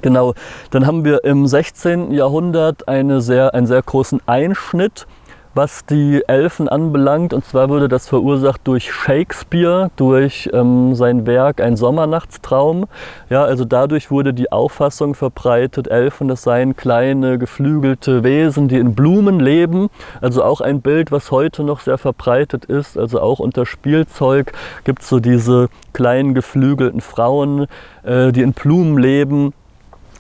Genau, dann haben wir im 16. Jahrhundert eine sehr, einen sehr großen Einschnitt was die Elfen anbelangt. Und zwar wurde das verursacht durch Shakespeare, durch ähm, sein Werk Ein Sommernachtstraum. Ja, also dadurch wurde die Auffassung verbreitet, Elfen, das seien kleine, geflügelte Wesen, die in Blumen leben. Also auch ein Bild, was heute noch sehr verbreitet ist. Also auch unter Spielzeug gibt es so diese kleinen, geflügelten Frauen, äh, die in Blumen leben.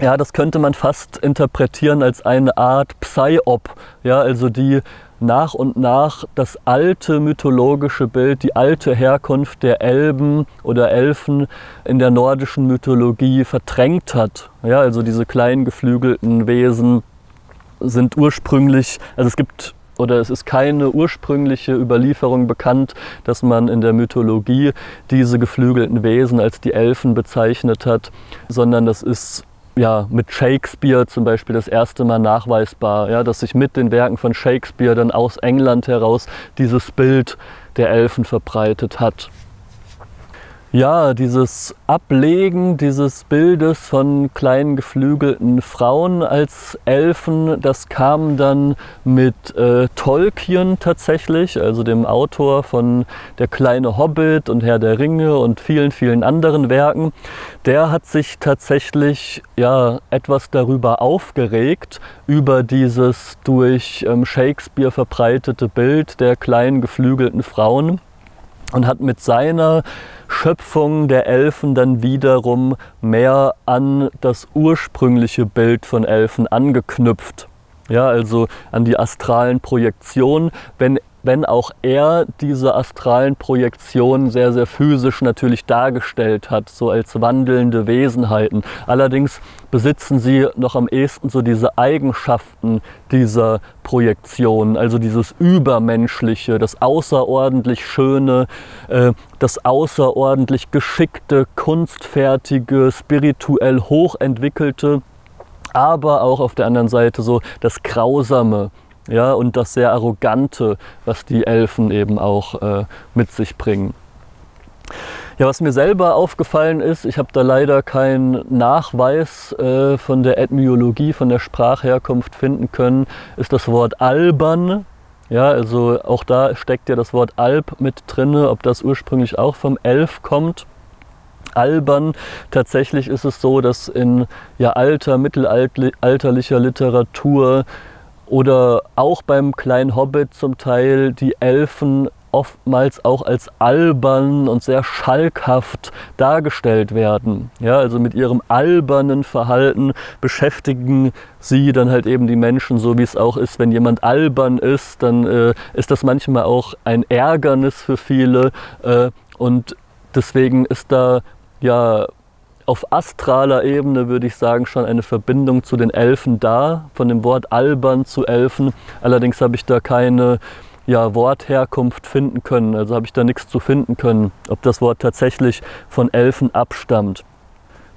Ja, das könnte man fast interpretieren als eine Art Psyop, ja, also die nach und nach das alte mythologische Bild, die alte Herkunft der Elben oder Elfen in der nordischen Mythologie verdrängt hat. Ja, also diese kleinen geflügelten Wesen sind ursprünglich, also es gibt oder es ist keine ursprüngliche Überlieferung bekannt, dass man in der Mythologie diese geflügelten Wesen als die Elfen bezeichnet hat, sondern das ist ja, mit Shakespeare zum Beispiel das erste Mal nachweisbar, ja, dass sich mit den Werken von Shakespeare dann aus England heraus dieses Bild der Elfen verbreitet hat ja, dieses Ablegen dieses Bildes von kleinen geflügelten Frauen als Elfen, das kam dann mit äh, Tolkien tatsächlich, also dem Autor von Der kleine Hobbit und Herr der Ringe und vielen, vielen anderen Werken. Der hat sich tatsächlich ja, etwas darüber aufgeregt, über dieses durch ähm, Shakespeare verbreitete Bild der kleinen geflügelten Frauen und hat mit seiner Schöpfung der Elfen dann wiederum mehr an das ursprüngliche Bild von Elfen angeknüpft. Ja, also an die astralen Projektionen, wenn wenn auch er diese astralen Projektionen sehr, sehr physisch natürlich dargestellt hat, so als wandelnde Wesenheiten. Allerdings besitzen sie noch am ehesten so diese Eigenschaften dieser Projektionen, also dieses Übermenschliche, das außerordentlich Schöne, äh, das außerordentlich geschickte, kunstfertige, spirituell hochentwickelte aber auch auf der anderen Seite so das Grausame, ja, und das sehr Arrogante, was die Elfen eben auch äh, mit sich bringen. Ja, was mir selber aufgefallen ist, ich habe da leider keinen Nachweis äh, von der Etymologie, von der Sprachherkunft finden können, ist das Wort albern. Ja, also auch da steckt ja das Wort Alb mit drin, ob das ursprünglich auch vom Elf kommt. Albern. Tatsächlich ist es so, dass in ja, alter, mittelalterlicher Literatur oder auch beim kleinen Hobbit zum Teil die Elfen oftmals auch als albern und sehr schalkhaft dargestellt werden. Ja, also mit ihrem albernen Verhalten beschäftigen sie dann halt eben die Menschen, so wie es auch ist, wenn jemand albern ist, dann äh, ist das manchmal auch ein Ärgernis für viele äh, und deswegen ist da ja auf astraler Ebene würde ich sagen schon eine Verbindung zu den Elfen da, von dem Wort albern zu Elfen. Allerdings habe ich da keine ja, Wortherkunft finden können, also habe ich da nichts zu finden können, ob das Wort tatsächlich von Elfen abstammt.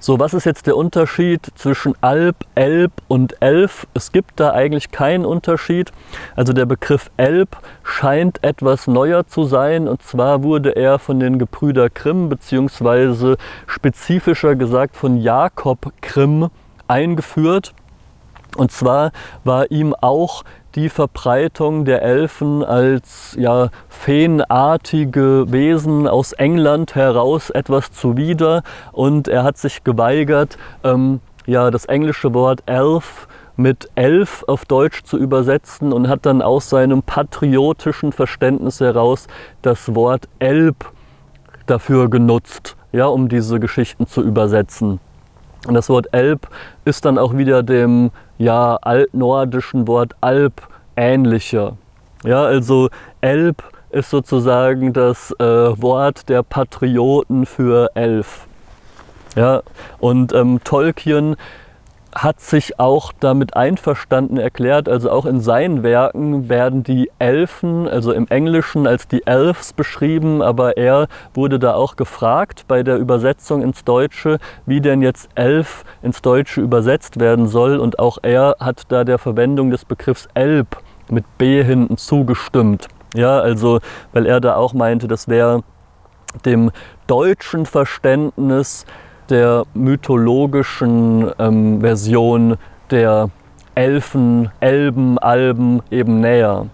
So, was ist jetzt der Unterschied zwischen Alp, Elb und Elf? Es gibt da eigentlich keinen Unterschied. Also der Begriff Elb scheint etwas neuer zu sein und zwar wurde er von den Gebrüder Grimm beziehungsweise spezifischer gesagt von Jakob Grimm eingeführt. Und zwar war ihm auch die Verbreitung der Elfen als ja, feenartige Wesen aus England heraus etwas zuwider und er hat sich geweigert, ähm, ja, das englische Wort Elf mit Elf auf Deutsch zu übersetzen und hat dann aus seinem patriotischen Verständnis heraus das Wort Elb dafür genutzt, ja, um diese Geschichten zu übersetzen. Und das Wort Elb ist dann auch wieder dem ja, altnordischen Wort Alp ähnlicher. Ja, also Elb ist sozusagen das äh, Wort der Patrioten für Elf. Ja, und ähm, Tolkien hat sich auch damit einverstanden erklärt. Also auch in seinen Werken werden die Elfen, also im Englischen als die Elves beschrieben, aber er wurde da auch gefragt bei der Übersetzung ins Deutsche, wie denn jetzt Elf ins Deutsche übersetzt werden soll. Und auch er hat da der Verwendung des Begriffs Elb mit B hinten zugestimmt. Ja, also weil er da auch meinte, das wäre dem deutschen Verständnis der mythologischen ähm, Version der Elfen, Elben, Alben eben näher.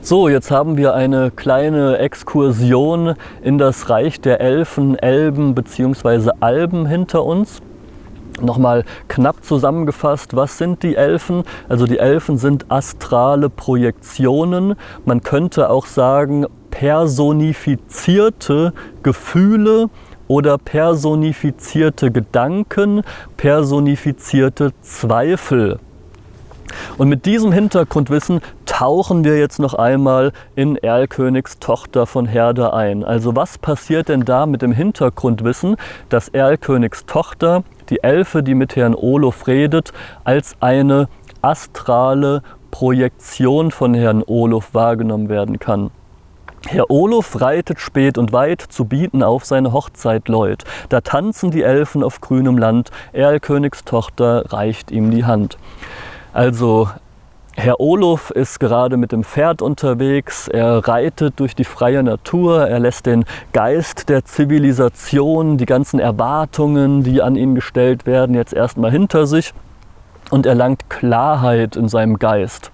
So, jetzt haben wir eine kleine Exkursion in das Reich der Elfen, Elben bzw. Alben hinter uns. Nochmal knapp zusammengefasst, was sind die Elfen? Also die Elfen sind astrale Projektionen. Man könnte auch sagen personifizierte Gefühle oder personifizierte Gedanken, personifizierte Zweifel. Und mit diesem Hintergrundwissen tauchen wir jetzt noch einmal in Erlkönigs Tochter von Herde ein. Also was passiert denn da mit dem Hintergrundwissen, dass Erlkönigs Tochter, die Elfe, die mit Herrn Olof redet, als eine astrale Projektion von Herrn Olof wahrgenommen werden kann? Herr Olof reitet spät und weit zu bieten auf seine Hochzeit Leut. Da tanzen die Elfen auf grünem Land, Erlkönigs Tochter reicht ihm die Hand. Also Herr Olof ist gerade mit dem Pferd unterwegs, er reitet durch die freie Natur, er lässt den Geist der Zivilisation, die ganzen Erwartungen, die an ihn gestellt werden, jetzt erstmal hinter sich und erlangt Klarheit in seinem Geist.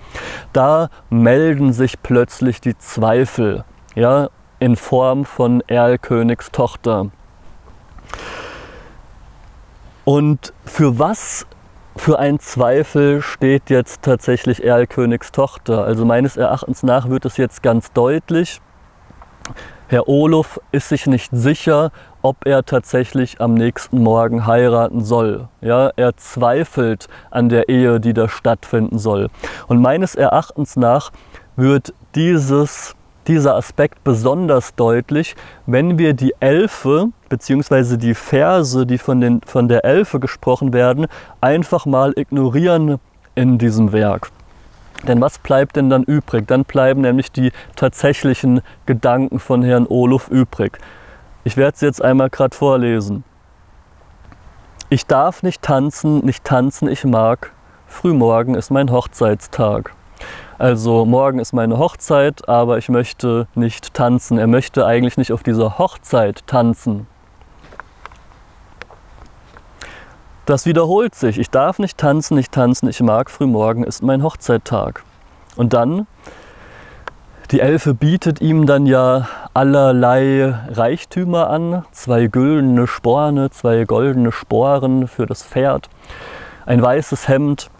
Da melden sich plötzlich die Zweifel ja, in Form von Erlkönigs Tochter. Und für was für ein Zweifel steht jetzt tatsächlich Erlkönigs Tochter? Also meines Erachtens nach wird es jetzt ganz deutlich. Herr Olof ist sich nicht sicher, ob er tatsächlich am nächsten Morgen heiraten soll. Ja, er zweifelt an der Ehe, die da stattfinden soll. Und meines Erachtens nach wird dieses dieser Aspekt besonders deutlich, wenn wir die Elfe bzw. die Verse, die von, den, von der Elfe gesprochen werden, einfach mal ignorieren in diesem Werk. Denn was bleibt denn dann übrig? Dann bleiben nämlich die tatsächlichen Gedanken von Herrn Olof übrig. Ich werde sie jetzt einmal gerade vorlesen. Ich darf nicht tanzen, nicht tanzen, ich mag. Frühmorgen ist mein Hochzeitstag. Also morgen ist meine Hochzeit, aber ich möchte nicht tanzen. Er möchte eigentlich nicht auf dieser Hochzeit tanzen. Das wiederholt sich. Ich darf nicht tanzen, nicht tanzen, ich mag frühmorgen ist mein Hochzeittag. Und dann, die Elfe bietet ihm dann ja allerlei Reichtümer an. Zwei güldene Sporne, zwei goldene Sporen für das Pferd, ein weißes Hemd,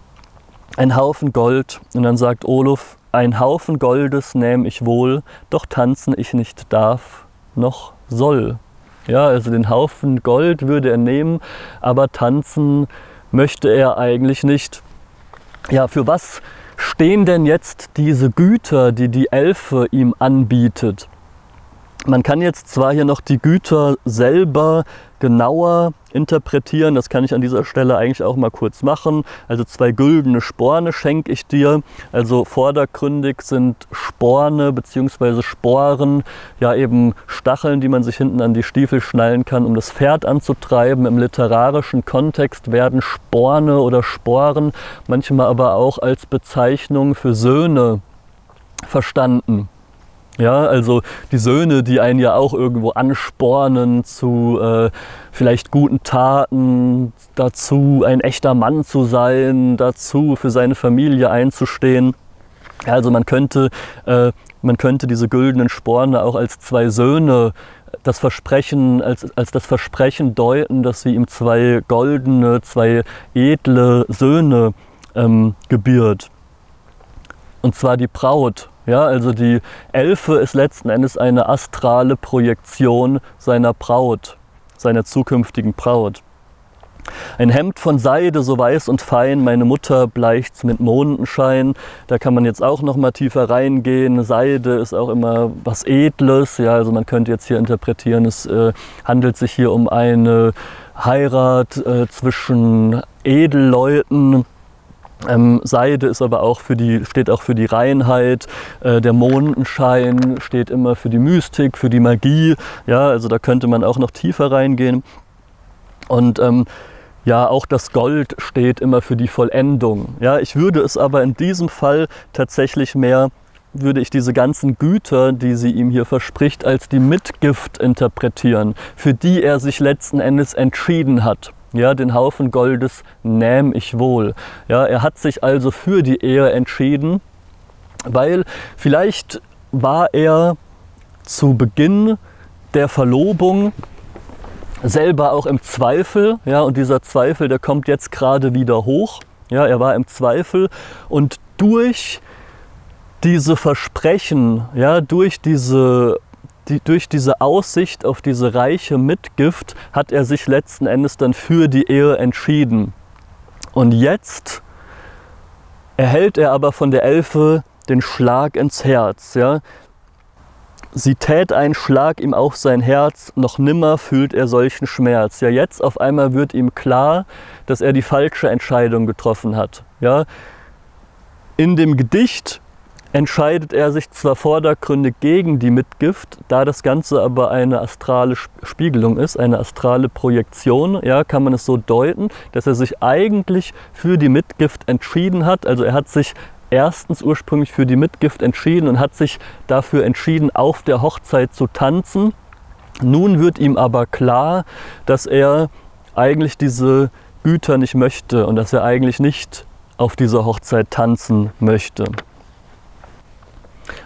ein Haufen Gold. Und dann sagt Olof, ein Haufen Goldes nähm ich wohl, doch tanzen ich nicht darf, noch soll. Ja, also den Haufen Gold würde er nehmen, aber tanzen möchte er eigentlich nicht. Ja, für was stehen denn jetzt diese Güter, die die Elfe ihm anbietet? Man kann jetzt zwar hier noch die Güter selber genauer interpretieren. Das kann ich an dieser Stelle eigentlich auch mal kurz machen. Also zwei güldene Sporne schenke ich dir. Also vordergründig sind Sporne bzw. Sporen, ja eben Stacheln, die man sich hinten an die Stiefel schnallen kann, um das Pferd anzutreiben. Im literarischen Kontext werden Sporne oder Sporen manchmal aber auch als Bezeichnung für Söhne verstanden. Ja, also die Söhne, die einen ja auch irgendwo anspornen zu äh, vielleicht guten Taten, dazu ein echter Mann zu sein, dazu für seine Familie einzustehen. Also man könnte, äh, man könnte diese güldenen Sporne auch als zwei Söhne das Versprechen, als, als das Versprechen deuten, dass sie ihm zwei goldene, zwei edle Söhne ähm, gebiert. Und zwar die Braut ja, also die Elfe ist letzten Endes eine astrale Projektion seiner Braut, seiner zukünftigen Braut. Ein Hemd von Seide, so weiß und fein, meine Mutter bleicht's mit Mondenschein. Da kann man jetzt auch noch mal tiefer reingehen. Seide ist auch immer was Edles. Ja, also man könnte jetzt hier interpretieren, es äh, handelt sich hier um eine Heirat äh, zwischen Edelleuten. Ähm, Seide ist aber auch für die, steht auch für die Reinheit. Äh, der Mondenschein steht immer für die Mystik, für die Magie. Ja, also da könnte man auch noch tiefer reingehen. Und ähm, ja, auch das Gold steht immer für die Vollendung. Ja, ich würde es aber in diesem Fall tatsächlich mehr würde ich diese ganzen Güter, die sie ihm hier verspricht, als die Mitgift interpretieren, für die er sich letzten Endes entschieden hat. Ja, den Haufen Goldes nähm ich wohl. Ja, er hat sich also für die Ehe entschieden, weil vielleicht war er zu Beginn der Verlobung selber auch im Zweifel, ja, und dieser Zweifel, der kommt jetzt gerade wieder hoch. Ja, er war im Zweifel und durch diese Versprechen, ja, durch diese, die, durch diese Aussicht auf diese reiche Mitgift hat er sich letzten Endes dann für die Ehe entschieden. Und jetzt erhält er aber von der Elfe den Schlag ins Herz. Ja. Sie tät einen Schlag ihm auf sein Herz, noch nimmer fühlt er solchen Schmerz. Ja, jetzt auf einmal wird ihm klar, dass er die falsche Entscheidung getroffen hat. Ja. In dem Gedicht entscheidet er sich zwar vordergründig gegen die Mitgift, da das Ganze aber eine astrale Spiegelung ist, eine astrale Projektion, ja, kann man es so deuten, dass er sich eigentlich für die Mitgift entschieden hat. Also er hat sich erstens ursprünglich für die Mitgift entschieden und hat sich dafür entschieden, auf der Hochzeit zu tanzen. Nun wird ihm aber klar, dass er eigentlich diese Güter nicht möchte und dass er eigentlich nicht auf dieser Hochzeit tanzen möchte.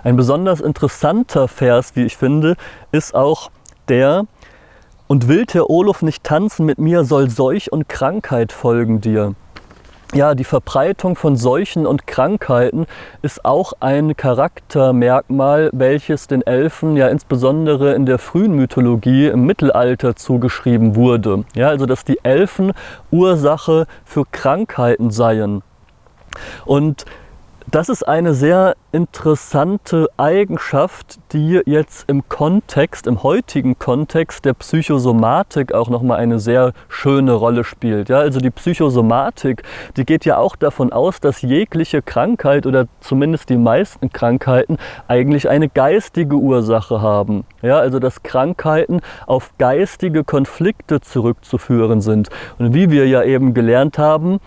Ein besonders interessanter Vers, wie ich finde, ist auch der, und will der Olof nicht tanzen mit mir, soll Seuch und Krankheit folgen dir. Ja, die Verbreitung von Seuchen und Krankheiten ist auch ein Charaktermerkmal, welches den Elfen ja insbesondere in der frühen Mythologie im Mittelalter zugeschrieben wurde. Ja, also dass die Elfen Ursache für Krankheiten seien. Und das ist eine sehr interessante Eigenschaft, die jetzt im Kontext, im heutigen Kontext der Psychosomatik auch nochmal eine sehr schöne Rolle spielt. Ja, also die Psychosomatik, die geht ja auch davon aus, dass jegliche Krankheit oder zumindest die meisten Krankheiten eigentlich eine geistige Ursache haben. Ja, also dass Krankheiten auf geistige Konflikte zurückzuführen sind. Und wie wir ja eben gelernt haben,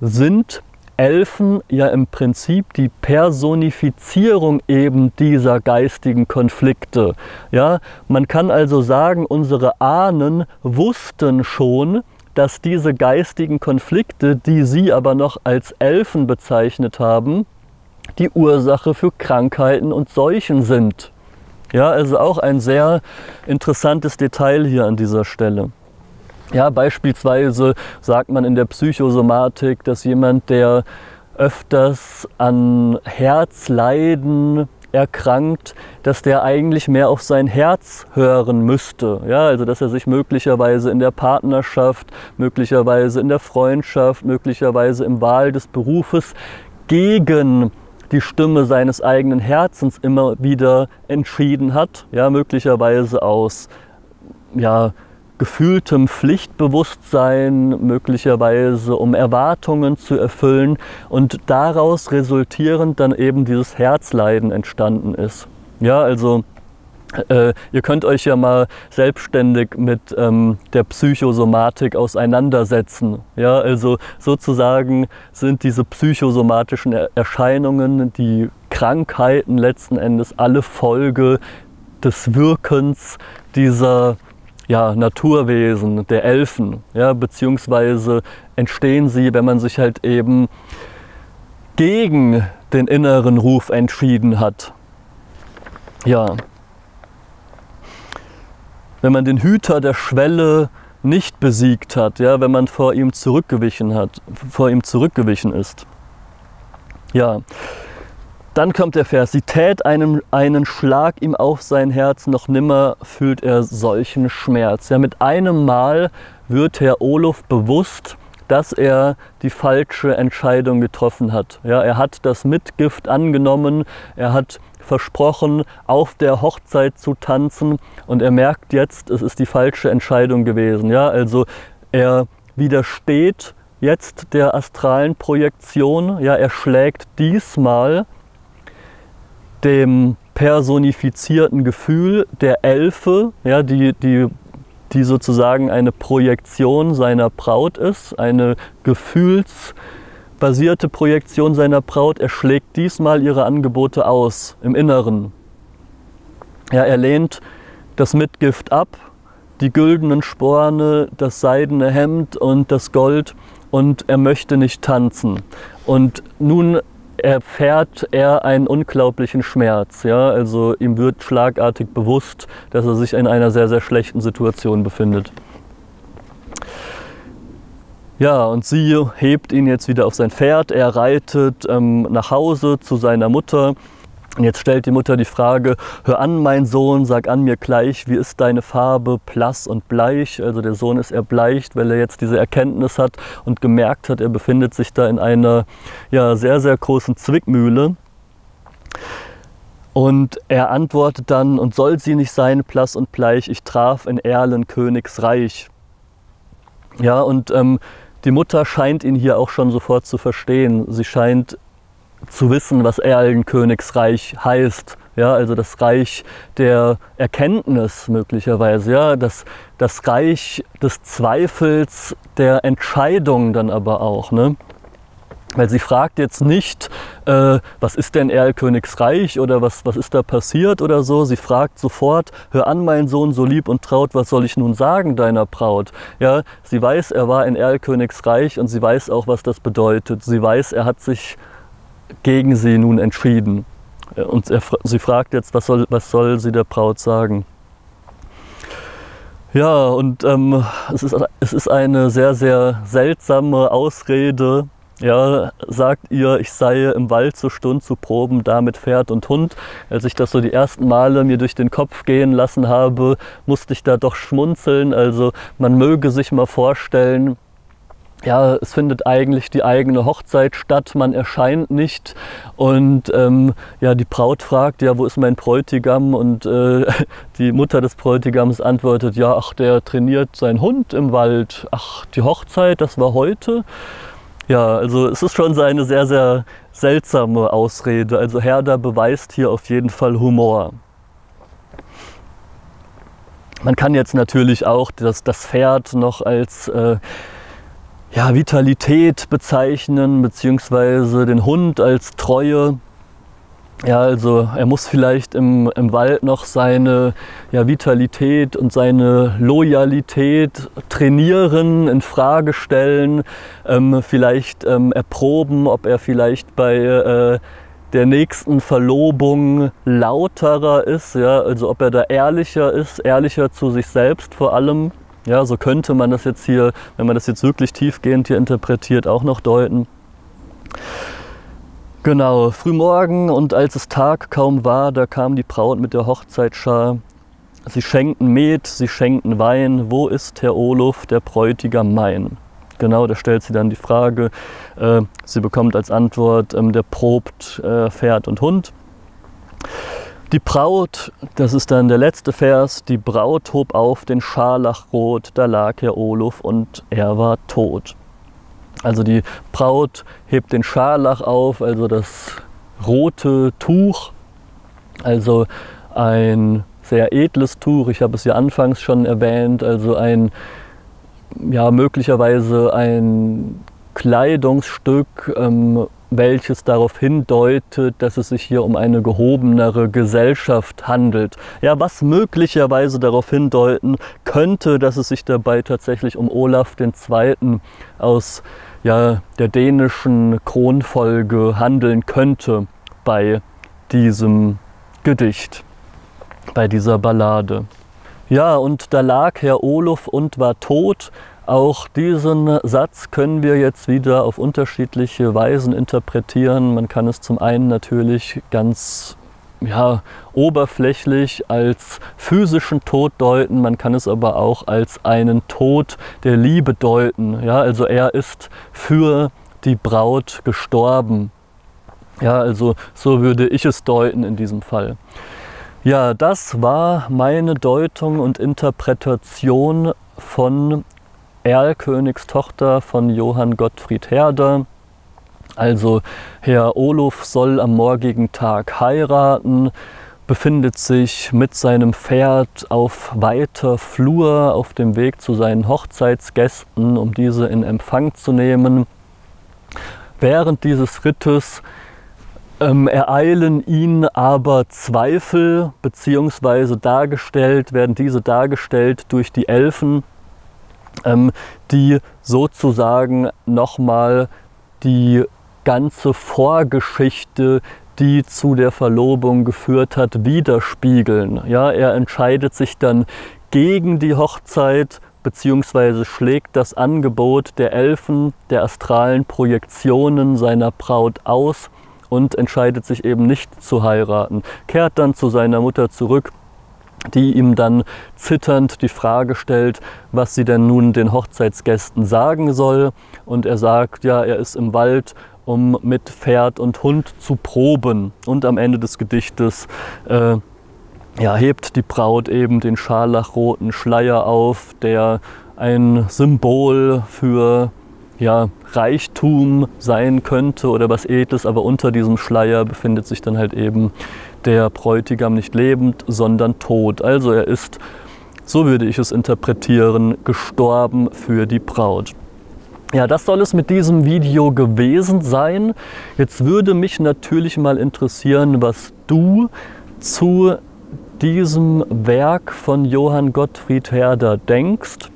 sind Elfen ja im Prinzip die Personifizierung eben dieser geistigen Konflikte. Ja, man kann also sagen, unsere Ahnen wussten schon, dass diese geistigen Konflikte, die sie aber noch als Elfen bezeichnet haben, die Ursache für Krankheiten und Seuchen sind. Ja, also auch ein sehr interessantes Detail hier an dieser Stelle. Ja, beispielsweise sagt man in der Psychosomatik, dass jemand, der öfters an Herzleiden erkrankt, dass der eigentlich mehr auf sein Herz hören müsste. Ja, also dass er sich möglicherweise in der Partnerschaft, möglicherweise in der Freundschaft, möglicherweise im Wahl des Berufes gegen die Stimme seines eigenen Herzens immer wieder entschieden hat. Ja, möglicherweise aus ja, gefühltem Pflichtbewusstsein, möglicherweise um Erwartungen zu erfüllen und daraus resultierend dann eben dieses Herzleiden entstanden ist. Ja, also äh, ihr könnt euch ja mal selbstständig mit ähm, der Psychosomatik auseinandersetzen. Ja, also sozusagen sind diese psychosomatischen Erscheinungen, die Krankheiten letzten Endes alle Folge des Wirkens dieser ja, Naturwesen, der Elfen, ja, beziehungsweise entstehen sie, wenn man sich halt eben gegen den inneren Ruf entschieden hat. Ja. Wenn man den Hüter der Schwelle nicht besiegt hat, ja, wenn man vor ihm zurückgewichen hat, vor ihm zurückgewichen ist. Ja. Dann kommt der Vers, sie tät einem einen Schlag ihm auf sein Herz, noch nimmer fühlt er solchen Schmerz. Ja, mit einem Mal wird Herr Olof bewusst, dass er die falsche Entscheidung getroffen hat. Ja, er hat das Mitgift angenommen, er hat versprochen, auf der Hochzeit zu tanzen und er merkt jetzt, es ist die falsche Entscheidung gewesen. Ja, also er widersteht jetzt der astralen Projektion. Ja, er schlägt diesmal dem personifizierten Gefühl der Elfe, ja, die, die, die sozusagen eine Projektion seiner Braut ist, eine gefühlsbasierte Projektion seiner Braut. Er schlägt diesmal ihre Angebote aus im Inneren. Ja, er lehnt das Mitgift ab, die güldenen Sporne, das seidene Hemd und das Gold und er möchte nicht tanzen. Und nun erfährt er einen unglaublichen Schmerz. Ja? Also ihm wird schlagartig bewusst, dass er sich in einer sehr, sehr schlechten Situation befindet. Ja, und sie hebt ihn jetzt wieder auf sein Pferd. Er reitet ähm, nach Hause zu seiner Mutter und jetzt stellt die Mutter die Frage, hör an, mein Sohn, sag an mir gleich, wie ist deine Farbe, blass und bleich? Also der Sohn ist erbleicht, weil er jetzt diese Erkenntnis hat und gemerkt hat, er befindet sich da in einer ja, sehr, sehr großen Zwickmühle. Und er antwortet dann, und soll sie nicht sein, blass und bleich, ich traf in Erlen Königsreich. Ja, und ähm, die Mutter scheint ihn hier auch schon sofort zu verstehen. Sie scheint zu wissen, was Erlenkönigsreich heißt. Ja, also das Reich der Erkenntnis möglicherweise, ja, das, das Reich des Zweifels, der Entscheidung dann aber auch. Ne? Weil sie fragt jetzt nicht, äh, was ist denn Erlkönigsreich oder was, was ist da passiert oder so. Sie fragt sofort, hör an, mein Sohn, so lieb und traut, was soll ich nun sagen deiner Braut? Ja, sie weiß, er war in Erlkönigsreich und sie weiß auch, was das bedeutet. Sie weiß, er hat sich gegen sie nun entschieden. Und er, sie fragt jetzt, was soll, was soll sie der Braut sagen? Ja, und ähm, es, ist, es ist eine sehr, sehr seltsame Ausrede. Ja, sagt ihr, ich sei im Wald zur Stunde zu proben, da mit Pferd und Hund. Als ich das so die ersten Male mir durch den Kopf gehen lassen habe, musste ich da doch schmunzeln. Also man möge sich mal vorstellen, ja, es findet eigentlich die eigene Hochzeit statt, man erscheint nicht und ähm, ja, die Braut fragt, ja, wo ist mein Bräutigam? Und äh, die Mutter des Bräutigams antwortet, ja, ach, der trainiert seinen Hund im Wald. Ach, die Hochzeit, das war heute. Ja, also es ist schon eine sehr, sehr seltsame Ausrede. Also Herder beweist hier auf jeden Fall Humor. Man kann jetzt natürlich auch das, das Pferd noch als äh, ja, Vitalität bezeichnen, beziehungsweise den Hund als Treue. Ja, also er muss vielleicht im, im Wald noch seine ja, Vitalität und seine Loyalität trainieren, in Frage stellen, ähm, vielleicht ähm, erproben, ob er vielleicht bei äh, der nächsten Verlobung lauterer ist, ja, also ob er da ehrlicher ist, ehrlicher zu sich selbst vor allem. Ja, so könnte man das jetzt hier, wenn man das jetzt wirklich tiefgehend hier interpretiert, auch noch deuten. Genau, frühmorgen und als es Tag kaum war, da kam die Braut mit der Hochzeitschar. Sie schenkten Met, sie schenkten Wein. Wo ist Herr Olof, der Bräutigam mein? Genau, da stellt sie dann die Frage. Äh, sie bekommt als Antwort, ähm, der probt äh, Pferd und Hund. Die Braut, das ist dann der letzte Vers, die Braut hob auf den Scharlachrot, da lag Herr Olof und er war tot. Also die Braut hebt den Scharlach auf, also das rote Tuch, also ein sehr edles Tuch, ich habe es ja anfangs schon erwähnt, also ein, ja, möglicherweise ein Kleidungsstück, ähm, welches darauf hindeutet, dass es sich hier um eine gehobenere Gesellschaft handelt. Ja, was möglicherweise darauf hindeuten könnte, dass es sich dabei tatsächlich um Olaf II. aus ja, der dänischen Kronfolge handeln könnte bei diesem Gedicht, bei dieser Ballade. Ja, und da lag Herr Olof und war tot, auch diesen Satz können wir jetzt wieder auf unterschiedliche Weisen interpretieren. Man kann es zum einen natürlich ganz ja, oberflächlich als physischen Tod deuten, man kann es aber auch als einen Tod der Liebe deuten. Ja, also er ist für die Braut gestorben. Ja, also so würde ich es deuten in diesem Fall. Ja, das war meine Deutung und Interpretation von Erlkönigstochter von Johann Gottfried Herder. Also Herr Olof soll am morgigen Tag heiraten, befindet sich mit seinem Pferd auf weiter Flur auf dem Weg zu seinen Hochzeitsgästen, um diese in Empfang zu nehmen. Während dieses Rittes ähm, ereilen ihn aber Zweifel, beziehungsweise dargestellt, werden diese dargestellt durch die Elfen, ähm, die sozusagen nochmal die ganze Vorgeschichte, die zu der Verlobung geführt hat, widerspiegeln. Ja, er entscheidet sich dann gegen die Hochzeit beziehungsweise schlägt das Angebot der Elfen, der astralen Projektionen seiner Braut aus und entscheidet sich eben nicht zu heiraten, kehrt dann zu seiner Mutter zurück die ihm dann zitternd die Frage stellt, was sie denn nun den Hochzeitsgästen sagen soll. Und er sagt, ja, er ist im Wald, um mit Pferd und Hund zu proben. Und am Ende des Gedichtes äh, ja, hebt die Braut eben den scharlachroten Schleier auf, der ein Symbol für ja, Reichtum sein könnte oder was Edles, aber unter diesem Schleier befindet sich dann halt eben der Bräutigam nicht lebend, sondern tot. Also er ist, so würde ich es interpretieren, gestorben für die Braut. Ja, das soll es mit diesem Video gewesen sein. Jetzt würde mich natürlich mal interessieren, was du zu diesem Werk von Johann Gottfried Herder denkst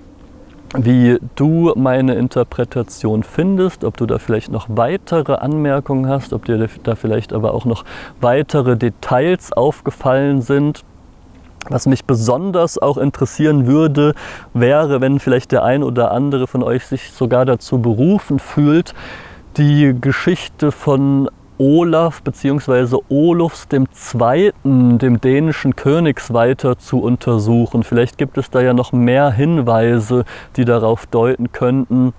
wie du meine Interpretation findest, ob du da vielleicht noch weitere Anmerkungen hast, ob dir da vielleicht aber auch noch weitere Details aufgefallen sind. Was mich besonders auch interessieren würde, wäre, wenn vielleicht der ein oder andere von euch sich sogar dazu berufen fühlt, die Geschichte von Olaf bzw. Olufs II., dem dänischen Königs, weiter zu untersuchen. Vielleicht gibt es da ja noch mehr Hinweise, die darauf deuten könnten,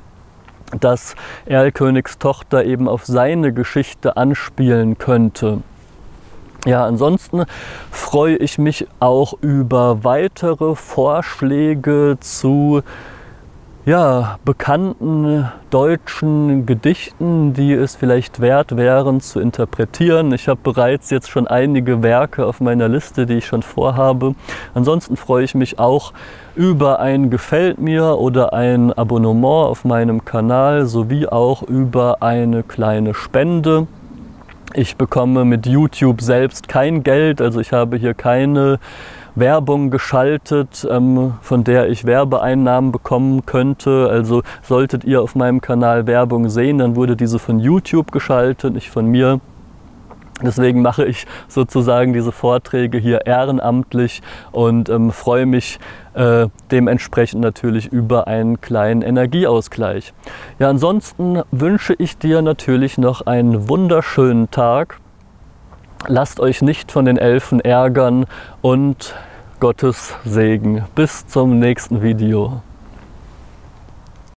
dass Erlkönigs Tochter eben auf seine Geschichte anspielen könnte. Ja, ansonsten freue ich mich auch über weitere Vorschläge zu ja, bekannten deutschen Gedichten, die es vielleicht wert wären zu interpretieren. Ich habe bereits jetzt schon einige Werke auf meiner Liste, die ich schon vorhabe. Ansonsten freue ich mich auch über ein Gefällt mir oder ein Abonnement auf meinem Kanal sowie auch über eine kleine Spende. Ich bekomme mit YouTube selbst kein Geld, also ich habe hier keine Werbung geschaltet, ähm, von der ich Werbeeinnahmen bekommen könnte. Also solltet ihr auf meinem Kanal Werbung sehen, dann wurde diese von YouTube geschaltet, nicht von mir. Deswegen mache ich sozusagen diese Vorträge hier ehrenamtlich und ähm, freue mich äh, dementsprechend natürlich über einen kleinen Energieausgleich. Ja, ansonsten wünsche ich dir natürlich noch einen wunderschönen Tag. Lasst euch nicht von den Elfen ärgern und Gottes Segen. Bis zum nächsten Video.